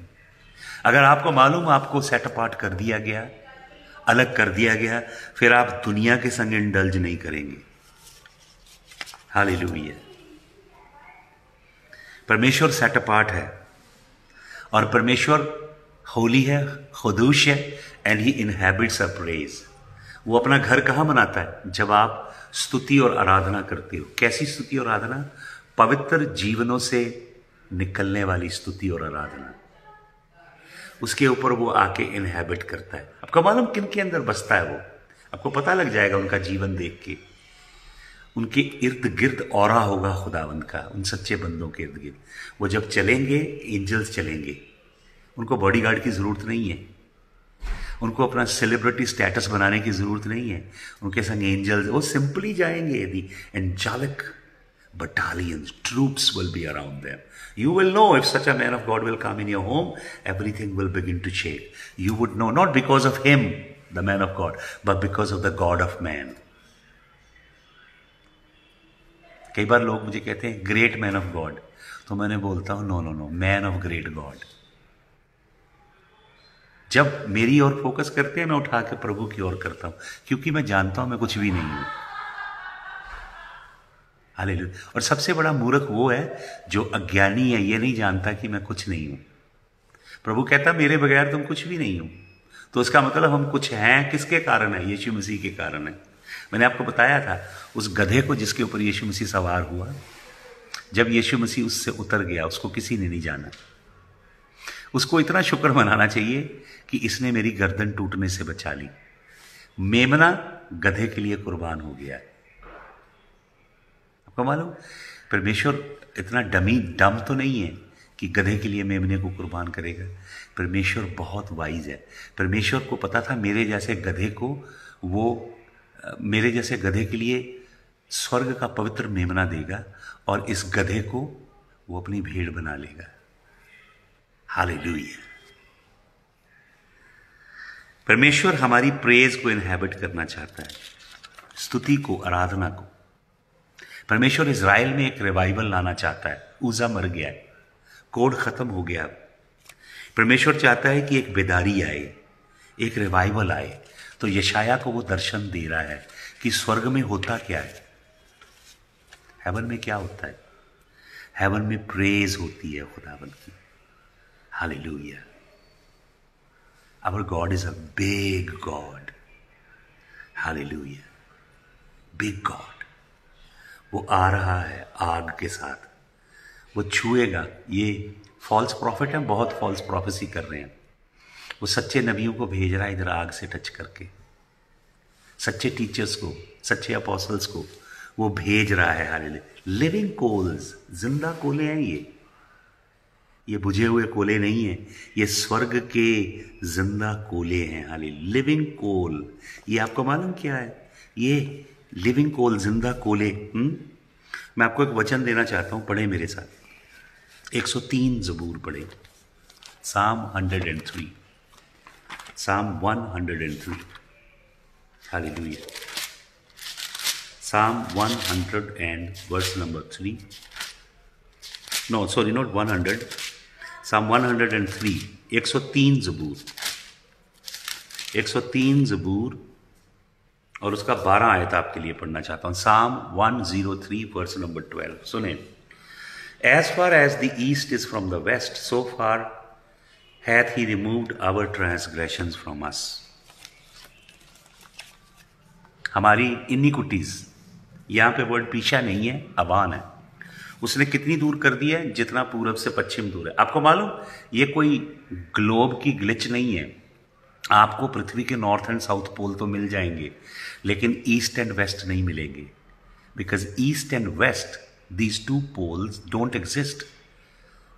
अगर आपको मालूम आपको सेट अपार्ट कर दिया गया, अलग कर दिया गया, फिर आप दुनिया के संग इंडल्ज नहीं करेंगे। हाल परमेश्वर सेट अपार्ट है और परमेश्वर होली है खुदूश है and he inhabits a praise वो अपना घर कहाँ बनाता है? जब आप स्तुति और आराधना करते हो। कैसी स्तुति और आराधना? पवित्र जीवनों से निकलने वाली स्तुति और आराधना। उसके ऊपर वो आके इनहेबिट करता है। आपको मालूम किन के अंदर बसता है वो? आपको पता लग जाएगा उनका जीवन देख के। उनके इर्द गिर्द और होगा खुदावंद का, उन सच्चे बंदों के इर्द गिर्द वो जब चलेंगे एंजल्स चलेंगे। उनको बॉडीगार्ड की ज़रूरत नहीं है। उनको अपना सेलिब्रिटी स्टेटस बनाने की ज़रूरत नहीं है। उनके संग एंजल्स वो सिंपली जाएँगे यदि एंजालिक battalions, troops will be around them. You will know if such a man of God will come in your home, everything will begin to shake. You would know, not because of him, the man of God, but because of the God of man. कई बार लोग मुझे कहते हैं ग्रेट मैन ऑफ़ गॉड तो मैंने बोलता हूँ no no no man of great God जब मेरी ओर फोकस करते हैं मैं उठा के प्रभु की ओर करता हूँ क्योंकि मैं जानता हूँ मैं कुछ भी नहीं हूँ हाले और सबसे बड़ा मूर्ख वो है जो अज्ञानी है, ये नहीं जानता कि मैं कुछ नहीं हूँ। प्रभु कहता, मेरे बगैर तुम कुछ भी नहीं हो। तो उसका मतलब हम कुछ हैं, किसके कारण है? यीशु मसीह के कारण है। मैंने आपको बताया था, उस गधे को जिसके ऊपर यीशु मसीह सवार हुआ, जब यीशु मसीह उससे उतर गया, उसको किसी ने नहीं जाना। उसको इतना शुक्र मनाना चाहिए कि इसने मेरी गर्दन टूटने से बचा ली। मेमना गधे के लिए कुर्बान हो गया। आपको मालूम? परमेश्वर इतना डमी, डम तो नहीं है कि गधे के लिए मेमने को कुर्बान करेगा। परमेश्वर बहुत वाइज है। परमेश्वर को पता था मेरे जैसे गधे को वो, मेरे जैसे गधे के लिए स्वर्ग का पवित्र मेमना देगा और इस गधे को वो अपनी भीड़ बना लेगा। हाल परमेश्वर हमारी प्रेज को इनहेबिट करना चाहता है। स्तुति को, आराधना को। परमेश्वर इसराइल में एक रिवाइवल लाना चाहता है। ऊजा मर गया है। कोड खत्म हो गया। परमेश्वर चाहता है कि एक बेदारी आए, एक रिवाइवल आए। तो यशाया को वो दर्शन दे रहा है कि स्वर्ग में होता क्या है। हेवन में क्या होता है? हेवन में प्रेज होती है खुदावन की। Hallelujah our God is a big God hallelujah big God वो आ रहा है आग के साथ। वो छुएगा। ये फॉल्स प्रॉफिट है, बहुत फॉल्स प्रोफेसी कर रहे हैं। वो सच्चे नबियों को भेज रहा है इधर आग से टच करके। सच्चे टीचर्स को, सच्चे अपोसल्स को वो भेज रहा है हारे लिविंग कोल्स ज़िंदा कोले हैं ये। ये बुझे हुए कोले नहीं है। ये स्वर्ग के ज़िंदा कोले हैं हाले लिविंग कोल ये आपको मालूम क्या है? ये लिविंग कोल ज़िंदा कोले हुँ? हम्म? मैं आपको एक वचन देना चाहता हूँ, पढ़े मेरे साथ। 103 जबूर पढ़े। साम 103 साम 103 हालेलुया साम 100 and verse number 3 no, sorry, not 100 साम 103 103 जबूर। 103 जबूर और उसका बारह आयत आपके लिए पढ़ना चाहता हूँ। Psalm one zero three verse number twelve. सुने। As far as the east is from the west so far hath he removed our transgression from us हमारी इनिकुटीज यहाँ पे वर्ड पीछा नहीं है, अबान है। उसने कितनी दूर कर दिया है? जितना पूरब से पश्चिम दूर है। आपको मालूम, ये कोई ग्लोब की ग्लिच नहीं है। आपको पृथ्वी के नॉर्थ एंड साउथ पोल तो मिल जाएंगे लेकिन ईस्ट एंड वेस्ट नहीं मिलेंगे because east and west these two poles don't exist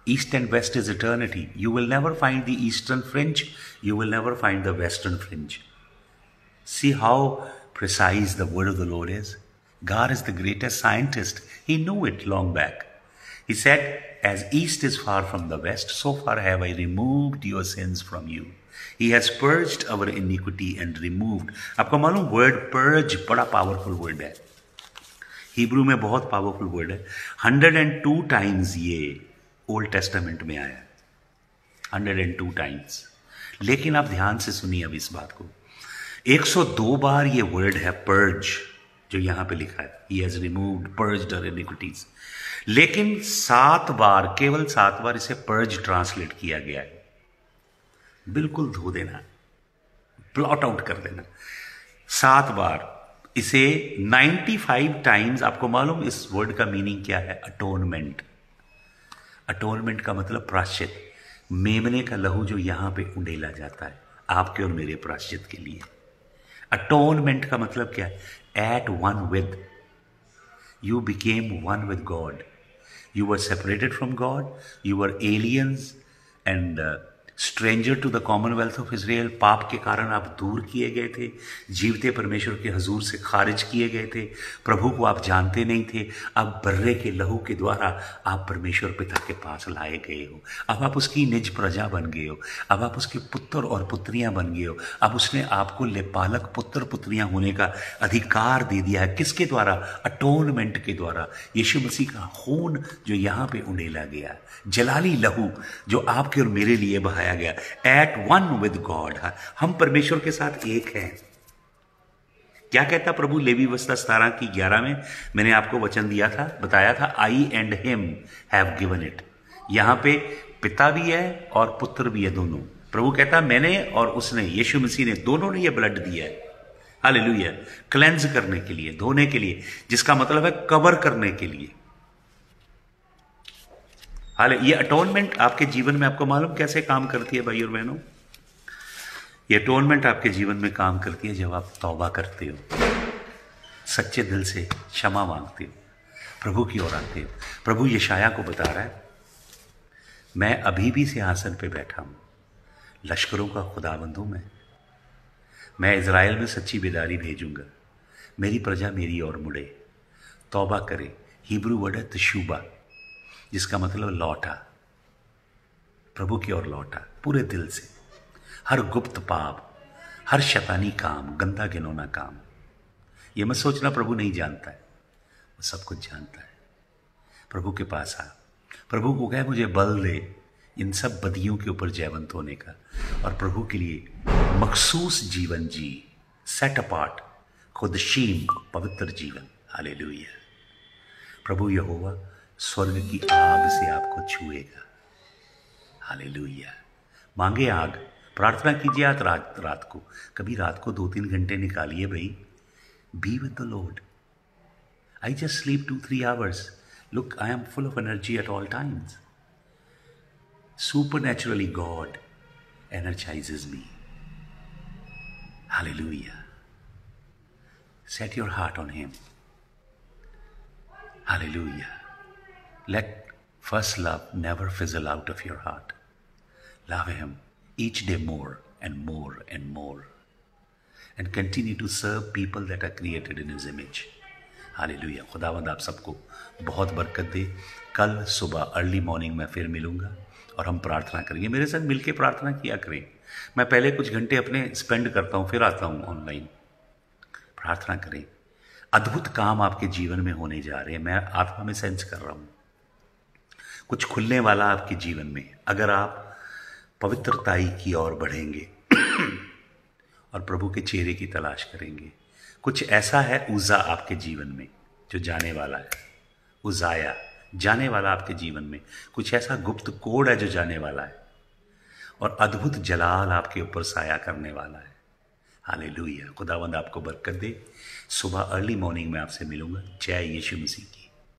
east and west is eternity you will never find the eastern fringe you will never find the western fringe see how precise the word of the Lord is. God is the greatest scientist. He knew it long back. He said, As east is far from the west, so far have I removed your sins from you. He has purged our iniquity and removed आपको मालूम वर्ड पर्ज बड़ा पावरफुल वर्ड है। हिब्रू में बहुत पावरफुल वर्ड है। हंड्रेड एंड टू टाइम्स ये ओल्ड टेस्टामेंट में आया हंड्रेड एंड टू टाइम्स लेकिन आप ध्यान से सुनिए अब इस बात को। 102 बार ये वर्ड है पर्ज जो यहाँ पे लिखा है। He has removed purge our iniquities लेकिन सात बार, केवल सात बार इसे पर्ज ट्रांसलेट किया गया है। बिल्कुल धो देना प्लॉट आउट कर देना। सात बार, इसे 95 टाइम्स आपको मालूम इस वर्ड का मीनिंग क्या है? अटोनमेंट अटोनमेंट का मतलब प्राश्चित। मेमने का लहू जो यहाँ पे उंडेला जाता है, आपके और मेरे प्राश्चित के लिए। अटोनमेंट का मतलब क्या है? At one with you became one with God you were separated from God you were aliens and stranger to the commonwealth of Israel, पाप के कारण आप दूर किए गए थे, जीवते परमेश्वर के हजूर से खारिज किए गए थे, प्रभु को आप जानते नहीं थे, अब बर्रे के लहू के द्वारा आप परमेश्वर पिता के पास लाए गए हो। अब आप उसकी निज प्रजा बन गए हो। अब आप उसके पुत्र और पुत्रियाँ बन गए हो। अब उसने आपको लेपालक पुत्र पुत्रियाँ होने का अधिकार दे दिया है। किसके द्वारा? अटोनमेंट के द्वारा। यीशु मसीह का खून जो यहाँ पे उड़ेला गया जलाली लहू जो आपके और मेरे लिए बहाया गया एट वन विद गॉड हम परमेश्वर के साथ एक हैं। क्या कहता प्रभु लेवी वस्ता सतारा की ग्यारह में? मैंने आपको वचन दिया था, बताया था I and him have given it यहाँ पे पिता भी है और पुत्र भी है दोनों। प्रभु कहता, मैंने और उसने, यीशु मसीह ने, दोनों ने ये ब्लड दिया है। हालेलुया क्लेंज करने के लिए, धोने के लिए, जिसका मतलब है कवर करने के लिए। हाल, ये अटोनमेंट आपके जीवन में आपको मालूम कैसे काम करती है भाई और बहनों? ये अटोनमेंट आपके जीवन में काम करती है जब आप तौबा करते हो, सच्चे दिल से क्षमा मांगते हो, प्रभु की ओर आते हो। प्रभु ये शाया को बता रहा है, मैं अभी भी सिंहासन पे बैठा हूँ, लश्करों का खुदाबंद हूँ मैं। मैं इसराइल में सच्ची बेदारी भेजूँगा, मेरी प्रजा मेरी ओर मुड़े, तौबा करे, हिब्रू वर्ड है तशुबा। जिसका मतलब लौटा। प्रभु की ओर लौटा, पूरे दिल से। हर गुप्त पाप, हर शैतानी काम, गंदा गिनौना काम। ये मत सोचना प्रभु नहीं जानता है। वो सब कुछ जानता है। प्रभु के पास आ। प्रभु को कहे, मुझे बल दे इन सब बदियों के ऊपर जयवंत होने का। और प्रभु के लिए मखसूस जीवन जी सेट अपार्ट खुद शीम पवित्र जीवन। हाले प्रभु यहोवा स्वर्ग की आग से आपको छुएगा हालेलुया मांगे आग प्रार्थना कीजिए आज रात रात को कभी रात को दो तीन घंटे निकालिए भाई be with the Lord I just sleep two three hours look I am full of energy at all times supernaturally God energizes me. Hallelujah. Set your heart on Him. Hallelujah. Let first love never fizzle out of your heart. Love Him each day more and more and more. And continue to serve people that are created in His image. Hallelujah खुदावंद आप सबको बहुत बरकत दे कल सुबह अर्ली मॉर्निंग में फिर मिलूँगा और हम प्रार्थना करेंगे मेरे साथ मिलके प्रार्थना किया करें मैं पहले कुछ घंटे अपने स्पेंड करता हूँ फिर आता हूँ ऑनलाइन प्रार्थना करें अद्भुत काम आपके जीवन में होने जा रहे हैं मैं आत्मा में सेंस कर रहा हूँ कुछ खुलने वाला आपके जीवन में। अगर आप पवित्रताई की ओर बढ़ेंगे और प्रभु के चेहरे की तलाश करेंगे, कुछ ऐसा है उजा आपके जीवन में जो जाने वाला है। उजाया जाने वाला आपके जीवन में। कुछ ऐसा गुप्त कोड है जो जाने वाला है और अद्भुत जलाल आपके ऊपर साया करने वाला है। हाले खुदावंद आपको बरकत दे। सुबह अर्ली मॉर्निंग में आपसे मिलूँगा। जय यीशु मसीह की।